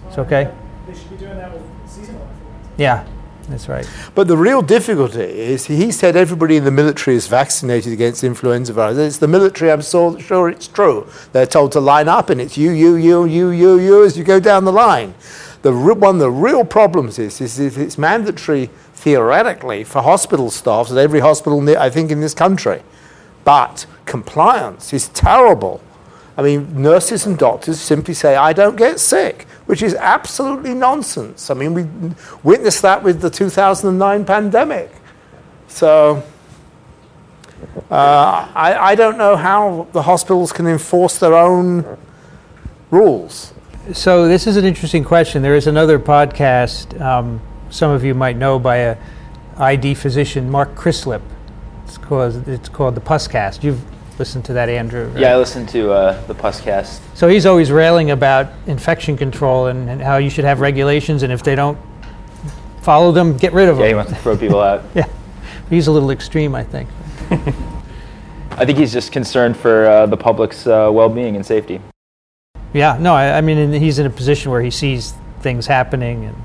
it's okay? They should be doing that with seasonal influenza. Yeah, that's right. But the real difficulty is he said everybody in the military is vaccinated against influenza virus. It's the military, I'm so sure it's true. They're told to line up and it's you, you, you, you, you, you as you go down the line. The one of the real problems is, is it's mandatory theoretically for hospital staff at every hospital, I think, in this country. But compliance is terrible. I mean, nurses and doctors simply say, I don't get sick, which is absolutely nonsense. I mean, we witnessed that with the 2009 pandemic. So uh, I, I don't know how the hospitals can enforce their own rules? So this is an interesting question. There is another podcast um, some of you might know by a ID physician, Mark Chrislip. It's called it's called the Puscast. You've listened to that, Andrew? Right? Yeah, I listened to uh, the Puscast. So he's always railing about infection control and, and how you should have regulations, and if they don't follow them, get rid of Yeah, he them. wants to throw people out. yeah, he's a little extreme, I think. I think he's just concerned for uh, the public's uh, well-being and safety. Yeah, no, I, I mean, he's in a position where he sees things happening, and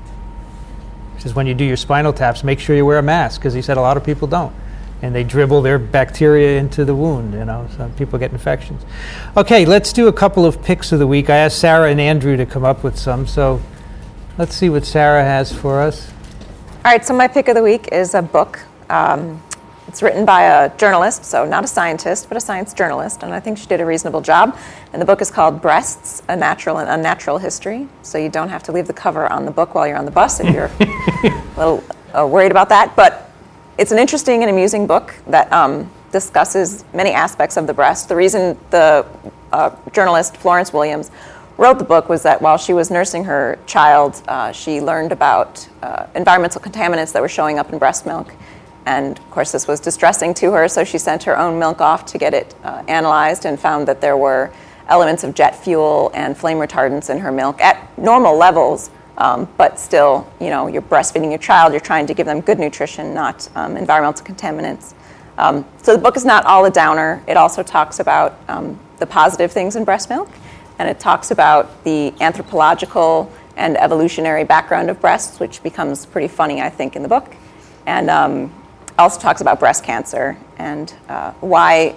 he says when you do your spinal taps, make sure you wear a mask because he said a lot of people don't, and they dribble their bacteria into the wound. You know, so people get infections. Okay, let's do a couple of picks of the week. I asked Sarah and Andrew to come up with some, so let's see what Sarah has for us. All right, so my pick of the week is a book. Um, it's written by a journalist, so not a scientist, but a science journalist, and I think she did a reasonable job. And the book is called Breasts A Natural and Unnatural History. So you don't have to leave the cover on the book while you're on the bus if you're a little uh, worried about that. But it's an interesting and amusing book that um, discusses many aspects of the breast. The reason the uh, journalist Florence Williams wrote the book was that while she was nursing her child, uh, she learned about uh, environmental contaminants that were showing up in breast milk. And of course, this was distressing to her, so she sent her own milk off to get it uh, analyzed and found that there were elements of jet fuel and flame retardants in her milk at normal levels. Um, but still, you know, you're breastfeeding your child, you're trying to give them good nutrition, not um, environmental contaminants. Um, so the book is not all a downer. It also talks about um, the positive things in breast milk, and it talks about the anthropological and evolutionary background of breasts, which becomes pretty funny, I think, in the book. And um, also talks about breast cancer and uh, why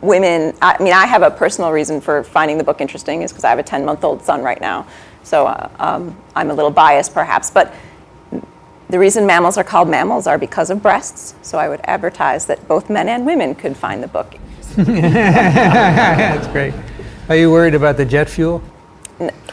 women. I mean, I have a personal reason for finding the book interesting, is because I have a 10 month old son right now. So uh, um, I'm a little biased, perhaps. But the reason mammals are called mammals are because of breasts. So I would advertise that both men and women could find the book. That's great. Are you worried about the jet fuel?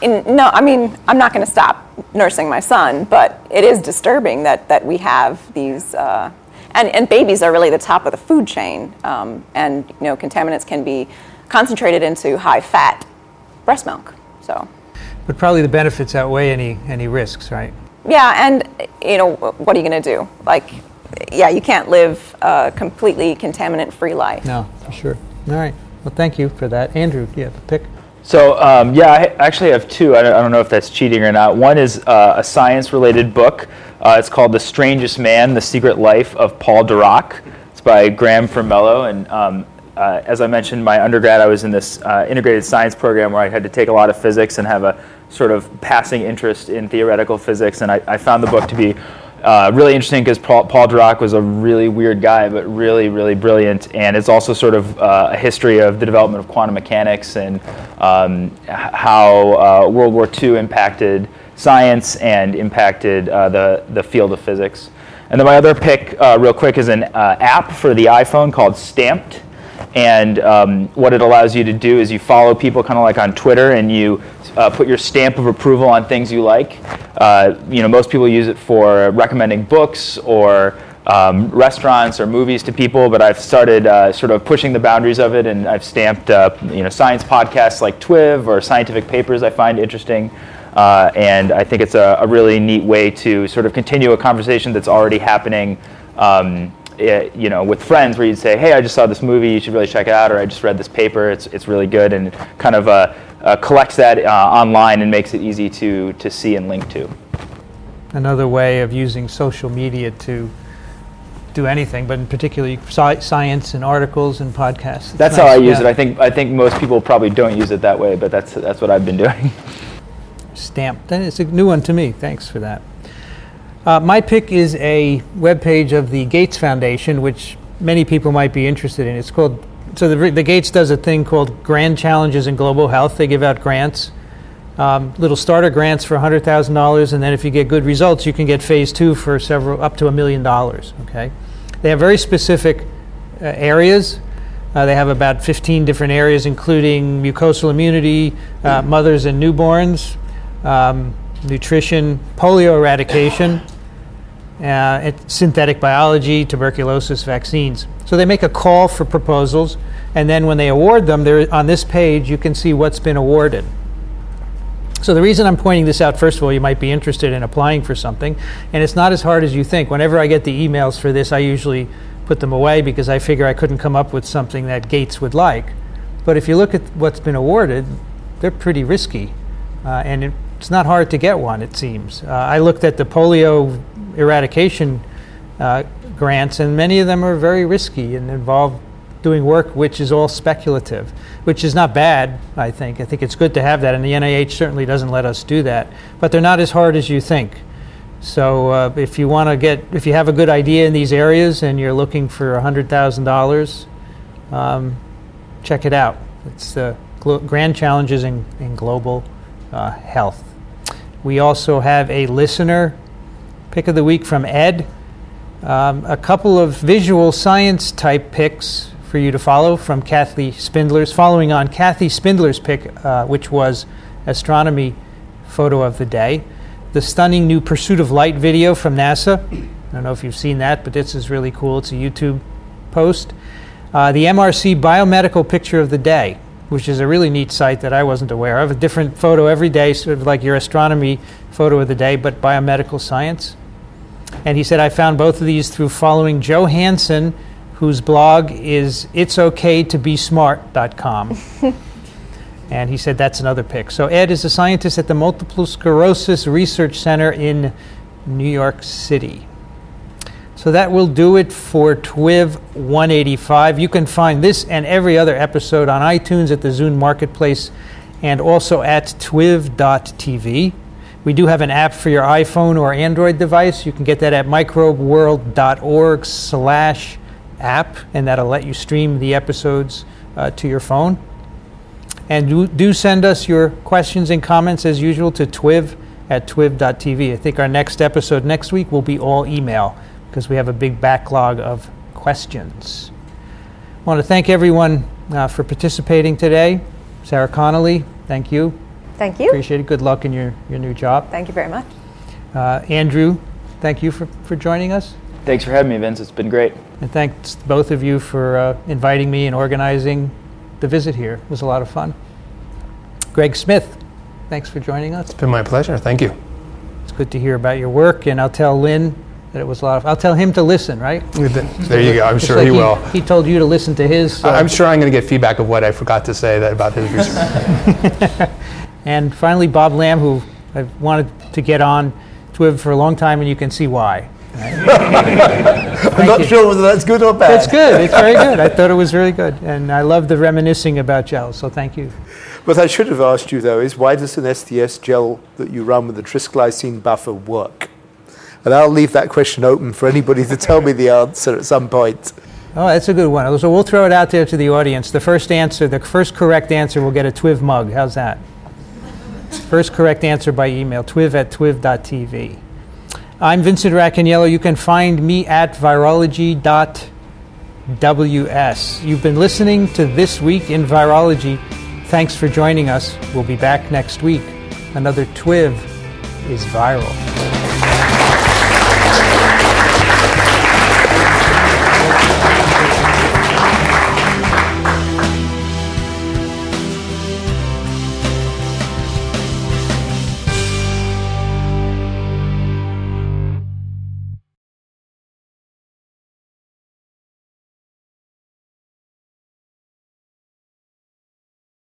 In, no, I mean, I'm not going to stop nursing my son, but it is disturbing that, that we have these. Uh, and, and babies are really the top of the food chain. Um, and, you know, contaminants can be concentrated into high fat breast milk. So, But probably the benefits outweigh any any risks, right? yeah, and, you know, what are you going to do? Like, yeah, you can't live a completely contaminant free life. No, for sure. All right. Well, thank you for that, Andrew. Do you have a pick? So um, yeah, I actually have two. I don't, I don't know if that's cheating or not. One is uh, a science-related book. Uh, it's called The Strangest Man: The Secret Life of Paul Dirac. It's by Graham Formello, and um, uh, as I mentioned, my undergrad, I was in this uh, integrated science program where I had to take a lot of physics and have a sort of passing interest in theoretical physics, and I, I found the book to be uh, really interesting because Paul, Paul Dirac was a really weird guy, but really, really brilliant. And it's also sort of uh, a history of the development of quantum mechanics and um, how uh, World War II impacted science and impacted uh, the, the field of physics. And then my other pick, uh, real quick, is an uh, app for the iPhone called Stamped. And um, what it allows you to do is you follow people kind of like on Twitter and you uh, put your stamp of approval on things you like. Uh, you know, most people use it for recommending books or um, restaurants or movies to people, but I've started uh, sort of pushing the boundaries of it and I've stamped, uh, you know, science podcasts like TWIV or scientific papers I find interesting. Uh, and I think it's a, a really neat way to sort of continue a conversation that's already happening um, it, you know, with friends where you'd say, hey, I just saw this movie, you should really check it out, or I just read this paper, it's, it's really good, and kind of uh, collects that uh, online and makes it easy to, to see and link to. Another way of using social media to do anything, but in particular sci- science and articles and podcasts. It's That's how I use yeah. it. I think, I think most people probably don't use it that way, but that's, that's what I've been doing. Stamp. That is a new one to me. Thanks for that. Uh, my pick is a webpage of the Gates Foundation, which many people might be interested in. It's called so the, the Gates does a thing called Grand Challenges in Global Health. They give out grants, um, little starter grants for hundred thousand dollars, and then if you get good results, you can get phase two for several up to a million dollars. Okay, they have very specific uh, areas. Uh, they have about 15 different areas, including mucosal immunity, uh, mothers and newborns, um, nutrition, polio eradication, uh, synthetic biology, tuberculosis, vaccines. So they make a call for proposals, and then when they award them, there on this page you can see what's been awarded. So the reason I'm pointing this out, first of all, you might be interested in applying for something, and it's not as hard as you think. Whenever I get the emails for this, I usually put them away because I figure I couldn't come up with something that Gates would like. But if you look at what's been awarded, they're pretty risky, uh, and it, it's not hard to get one. It seems. Uh, I looked at the polio eradication uh, grants, and many of them are very risky and involve doing work which is all speculative, which is not bad, I think. I think it's good to have that, and the NIH certainly doesn't let us do that. But they're not as hard as you think. So uh, if you want to get, if you have a good idea in these areas and you're looking for $100,000, um, check it out. It's the grand challenges in, in global uh, health. We also have a listener pick of the week from Ed. Um, a couple of visual science type picks for you to follow from Kathy Spindler's, following on Kathy Spindler's pick, uh, which was astronomy photo of the day. The stunning new Pursuit of Light video from NASA. I don't know if you've seen that, but this is really cool. It's a YouTube post. Uh, the MRC biomedical picture of the day, which is a really neat site that I wasn't aware of. A different photo every day, sort of like your astronomy photo of the day, but biomedical science. And he said, I found both of these through following Joe Hansen, whose blog is itsokaytobesmart.com. and he said that's another pick. So Ed is a scientist at the Multiple Sclerosis Research Center in New York City. So that will do it for TWIV 185. You can find this and every other episode on iTunes at the Zune Marketplace and also at twiv.tv. We do have an app for your iPhone or Android device. You can get that at microbeworld.org slash app, and that'll let you stream the episodes uh, to your phone. And do, do send us your questions and comments as usual to twiv at twiv.tv. I think our next episode next week will be all email because we have a big backlog of questions. I want to thank everyone uh, for participating today. Sarah Connolly, thank you. Thank you. Appreciate it. Good luck in your, your new job. Thank you very much. Uh, Andrew, thank you for, for joining us. Thanks for having me, Vince. It's been great. And thanks both of you for uh, inviting me and organizing the visit here. It was a lot of fun. Greg Smith, thanks for joining us. It's been my pleasure. Thank you. It's good to hear about your work, and I'll tell Lynn that it was a lot of. I'll tell him to listen, right? There you go. I'm sure like he will. He told you to listen to his. so- I'm sure I'm going to get feedback of what I forgot to say that about his research. And finally, Bob Lamb, who I've wanted to get on TWIV for a long time, and you can see why. I'm not you. sure whether that's good or bad. It's good. It's very good. I thought it was really good, and I love the reminiscing about gels. So thank you. What I should have asked you, though, is why does an STS gel that you run with a trisglycine buffer work? And I'll leave that question open for anybody to tell me the answer at some point. Oh, that's a good one. So we'll throw it out there to the audience. The first answer, the first correct answer, will get a TWIV mug. How's that? First correct answer by email, twiv at twiv.tv. I'm Vincent Racaniello. You can find me at virology.ws. You've been listening to This Week in Virology. Thanks for joining us. We'll be back next week. Another TWIV is viral.